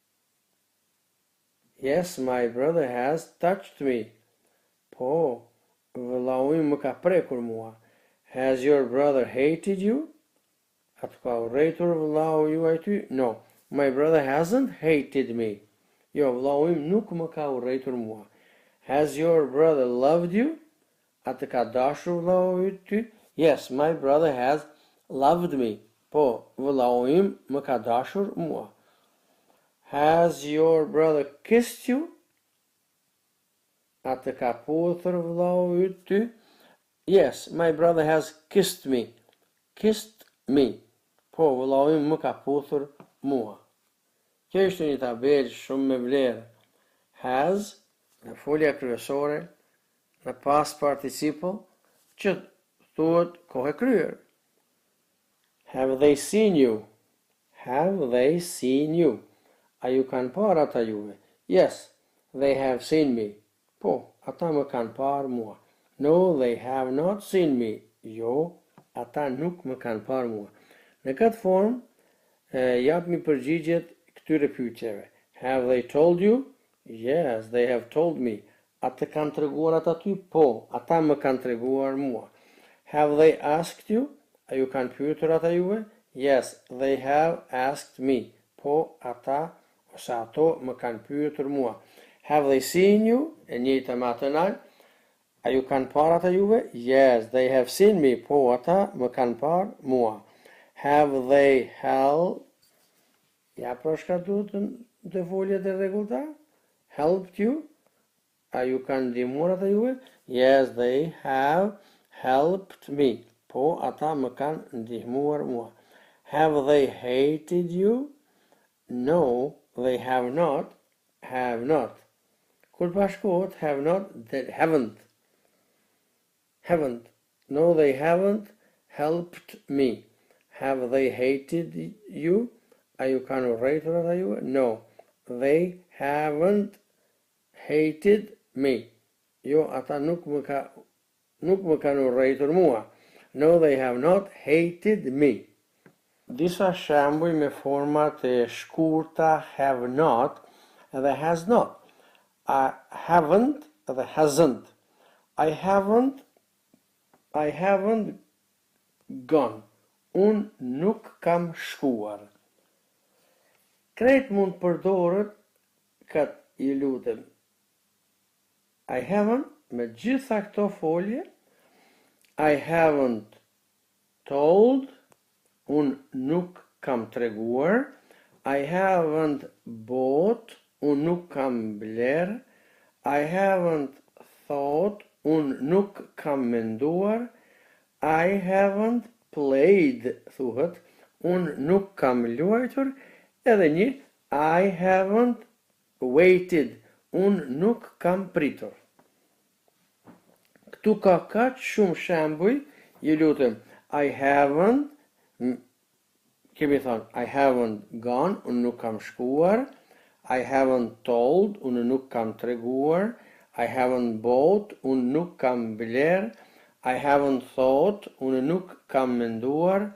Yes my brother has touched me Po, vëllau im më ka prekur mua Has your brother hated you? A të ka urrejtur vëllau juaj ty? No, my brother hasn't hated me Jo, vëllau im nuk më ka urrejtur mua Has your brother loved you? A të ka dashur vëllau yt ty? Yes, my brother has loved me, Po, vëllau im më ka dashur mua. Has your brother kissed you? A të ka puthur vëllau yt ty? Yes, my brother has kissed me. Kissed me. Po, vëllau im më ka puthur mua. Kjo ishte një tabelë shumë me vlerë. Has, pra folja kryesore, Dhe past participle që thuhet kohë e kryer. Have they seen you? Have they seen you? A ju kanë parë ata juve? Yes, they have seen me. Po, ata më kanë parë mua. No, they have not seen me. Jo, ata nuk më kanë parë mua. Në këtë formë, japmi përgjigjet këtyre pyetjeve. Have they told you? Yes, they have told me. A të kanë treguar ata ty? Po, ata më kanë treguar mua. Have they asked you? A ju kanë pyetur ata juve? Yes, they have asked me. Po, ata ose ato më kanë pyetur mua. Have they seen you? E njëjta me atë nal. A ju kanë parë ata juve? Yes, they have seen me. Po, ata më kanë parë mua. Have they held Ja për çka duhet te foljet e rregullta? Helped you? A ju kanë ndihmuar ata juve? Yes, they have helped me. Po, ata më kanë ndihmuar mua. Have they hated you? No, they have not. Have not. Kur bashkohet have not dhe haven't. Haven't, no they haven't, helped me Have they hated you, a ju kanë urrejtur ata juve No, they haven't hated me Jo, ata nuk më ka nuk më kanë urrejtur mua No, they have not hated me Disa shembuj me format e shkurta have not dhe has not, I haven't dhe hasn't, I haven't, I haven't gone, Unë nuk kam shkuar. Krejt mund t'i përdorni këtë ju lutem. I haven't me të gjitha këto folje I haven't Told, Unë nuk kam treguar, I haven't bought, Unë nuk kam blerë, I haven't thought, Unë nuk kam menduar, I haven't played, thuhet, Unë nuk kam luajtur, edhe një, I haven't waited, Unë nuk kam pritur. Këtu ka kaq shumë shembuj, ju lutem, I've, kemi thënë, I haven't gone, unë nuk kam shkuar, I haven't told, unë nuk kam treguar, I haven't bought, unë nuk kam blerë, I haven't thought, unë nuk kam menduar,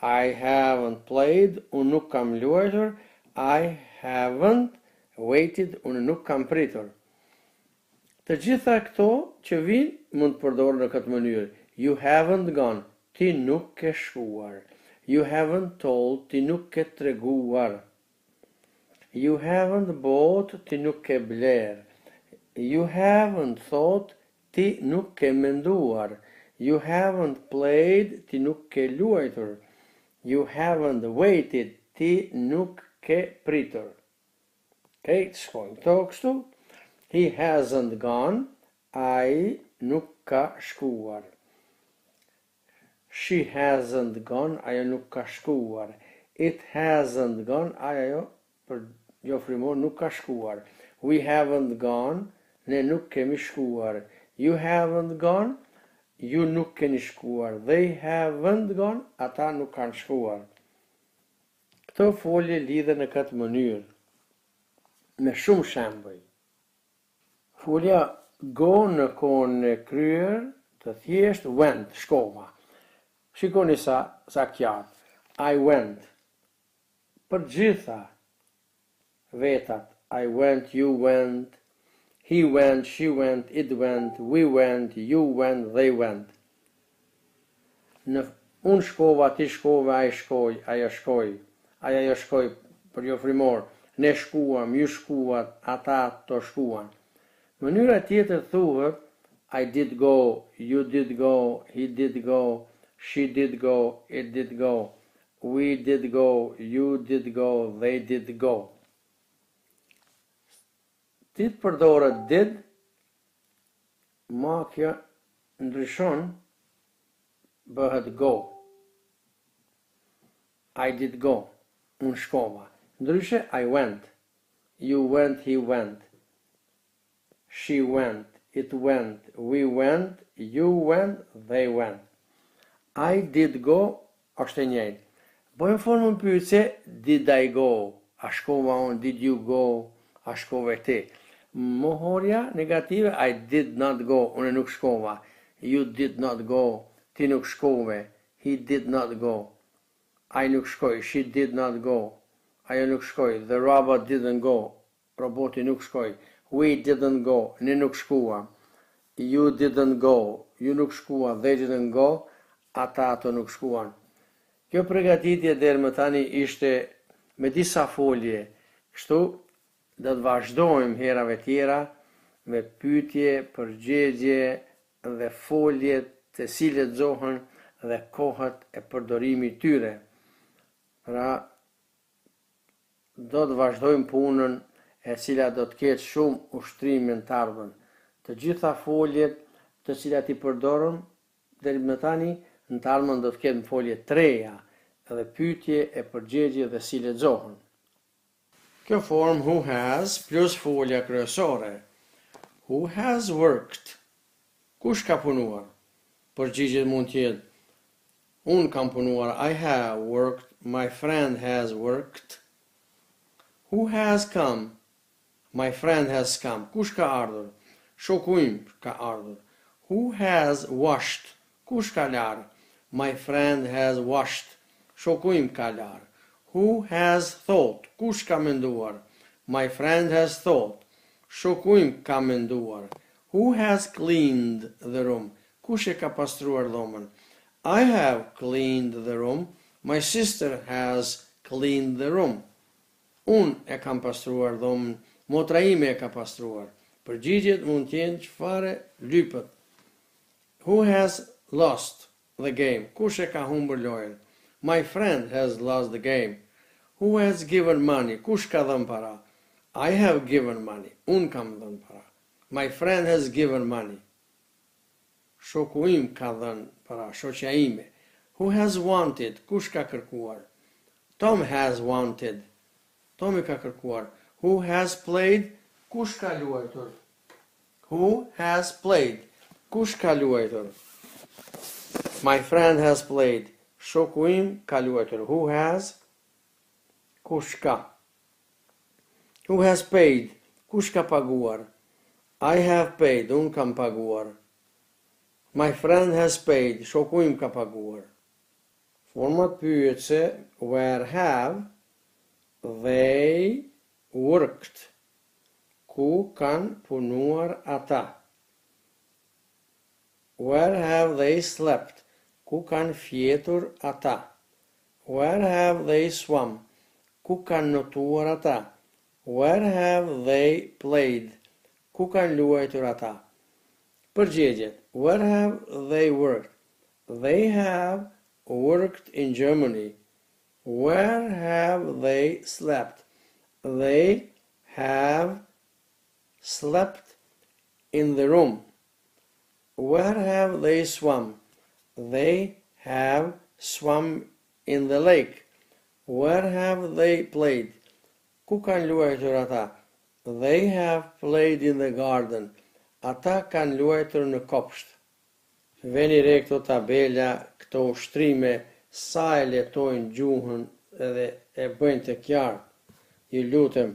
I haven't played, unë nuk kam luajtur, I haven't waited, unë nuk kam pritur. Të gjitha këto që vijnë mund të përdoren në këtë mënyrë, You haven't gone, Ti nuk ke shkuar. You haven't told, Ti nuk ke treguar. You haven't bought, Ti nuk ke blerë. You haven't thought, Ti nuk ke menduar. You haven't played, Ti nuk ke luajtur. You haven't waited, Ti nuk ke pritur. Krejt shkojnë këto kështu, he hasn't gone, ai nuk ka shkuar. She hasn't gone, ajo nuk ka shkuar. It hasn't gone, ai ajo për jofrymorë nuk ka shkuar. We haven't gone, ne nuk kemi shkuar. You haven't gone, ju nuk keni shkuar. They haven't gone, ata nuk kanë shkuar. Këto folje lidhen në këtë mënyrë me shumë shembuj. Folja go në kohën e kryer të thjeshtë went, shkova. Shikoni sa sa qartë. I went. Për gjitha vetat, I went, you went, he went, she went, it went, we went, you went, they went. Në Unë shkova, ti shkove, ai shkoi, ajo shkoi, ai ajo shkoi, për jofrymorë, ne shkuam, ju shkuat, ata ato shkuan. Mënyra tjetër thuhet, I did go, you did go, he did go, she did go, it did go. We did go, you did go, they did go. Kur të përdoret did, ma kjo ndryshon, bëhet go. I did go, unë shkova. Ndryshe, I went. You went, he went. She went, it went, we went, you went, they went. I did go është e njëjtë. Bëjmë formën pyetëse, Did I go? A shkova unë? Did you go? A shkove ti? Mohorja negative, I did not go, unë nuk shkova. You did not go, ti nuk shkove. He did not go, ai nuk shkoi. She did not go, ajo nuk shkoi. The robot didn't go, Roboti nuk shkoi. We didn't go, ne nuk shkuam. You didn't go, ju nuk shkuat. They didn't go, ata, ato nuk shkuan. Kjo përgatitje deri më tani ishte me disa folje, kështu do të vazhdojmë herave tjera me pyetje, përgjegje dhe folje te si lexohen dhe kohët e përdorimit tyre. Pra, Do të vazhdojmë punën e cila do të ketë shumë ushtrime në të ardhmen. Të gjitha foljet të cilat i përdorëm deri më tani në të ardhmen do të kenë folje të reja dhe pyetje e përgjegje dhe si lexohen. Kjo formë who has plus folja kryesore, Who has worked? Kush ka punuar? Përgjigjet mund të jetë Un kam punuar. I have worked. My friend has worked. Who has come? My friend has come. Kush ka ardhur? Shoku im ka ardhur. Who has washed? Kush ka larë? My friend has washed. Shoku im ka larë. Who has thought? Kush ka menduar? My friend has thought. Shoku im ka menduar. Who has cleaned the room? Kush e ka pastruar dhomën? I have cleaned the room, my sister has cleaned the room. Unë e kam pastruar dhomën, motra ime e ka pastruar. Përgjigjet mund të jenë çfarë lypet. Who has lost the game? Kush e ka humbur lojën? My friend has lost the game. Who has given money? Kush ka dhënë para? I have given money. Unë kam dhënë para. My friend has given money. Shoku im ka dhënë para, shoqja ime. Who has wanted, kush ka kërkuar. Tom has wanted, Tomi ka kërkuar. Who has played, kush ka luajtur. Who has played, kush ka luajtur. My friend has played, shoku im ka luajtur. Who has, kush ka. Who has paid? Kush ka paguar? I have paid, unë kam paguar. My friend has paid, shoku im ka paguar. Format pyetëse where have they worked? Ku kanë punuar ata? Where have they slept? Ku kanë fjetur ata? Where have they swam? Ku kan notuar ata? Where have they played? Ku kan luajtur ata? Përgjegjet. Where have they worked? They have worked in Germany. Where have they slept? they have slept in the room. Where have they swam? They have swam in the lake. Where have they played? Ku kanë luajtur ata? They have played in the garden. Ata kanë luajtur në kopsht. Veni re këto tabela, këto ushtrime, sa e lehtojnë gjuhën dhe e bëjnë të kjartë. Ju lutem,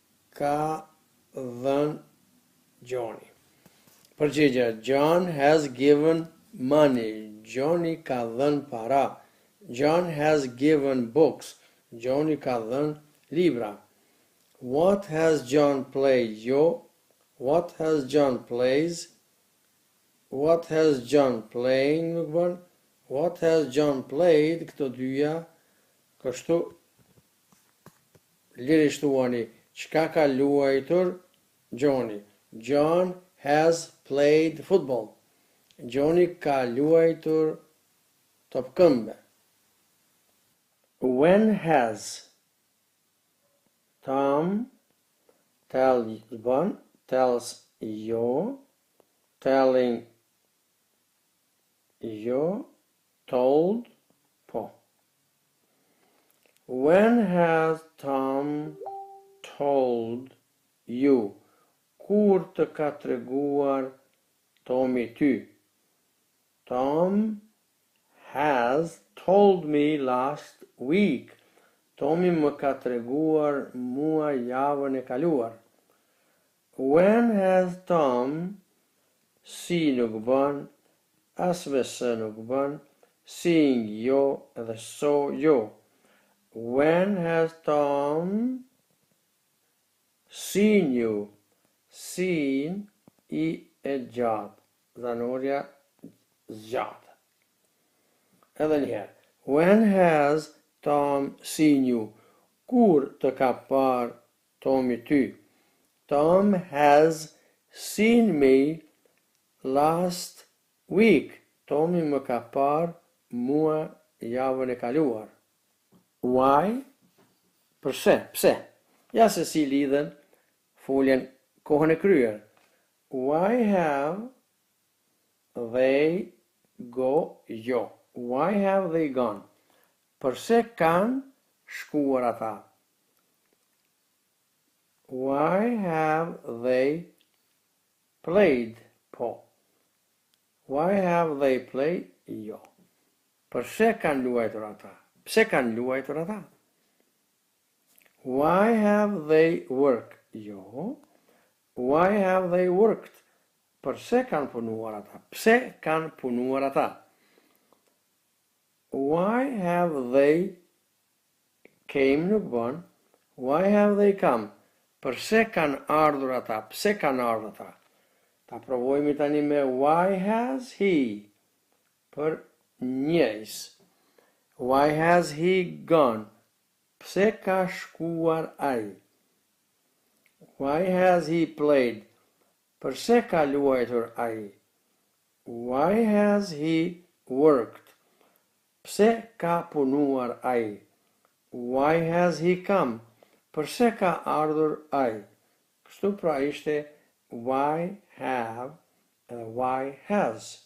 ka dhënë Gjoni. Përgjigja, John has given money, Gjoni ka dhënë para. John has given books, Gjoni ka dhënë libra. What has John play jo, What has John plays, What has John playing nuk bën, What has John played këto dyja, kështu Lirisht thuani çka ka luajtur Gjoni, John has played football, Gjoni ka luajtur topkëmbë. When has Tom tell s'bën, tells jo, telling jo, told po. When has Tom told you, Kur të ka treguar Tomi ty? Tom has told me last week, Tomi më ka treguar mua javën e kaluar. When has Tom see nuk bën as me s nuk bën seeing jo edhe saw jo When has Tom seen you seen i e gjatë zanorja zgjatet, edhe një herë When has Tom seen you kur të ka parë Tomi ty. Tom has seen me last week, Tomi më ka parë mua javën e kaluar. Why, përse, pse. Ja se si lidhen foljet në kohën e kryer. Why have they go, jo, why have they gone, përse kanë shkuar ata, Why have they played? Po. Why have they play? Jo. Përse kanë luajtur ata? Pse kanë luajtur ata? Why have they work? Jo. Why have they worked? Përse kanë punuar ata? Pse kanë punuar ata? Why have they Came nuk bën, why have they come, përse kanë ardhur ata, pse kanë ardhur ata. Ta provojmi tani me why has he, për njëjës. Why has he gone, pse ka shkuar ai. Why has he played, përse ka luajtur ai. Why has he worked, Pse ka punuar ai? Why has he come? Përse ka ardhur ai? Kështu pra ishte why have edhe why has.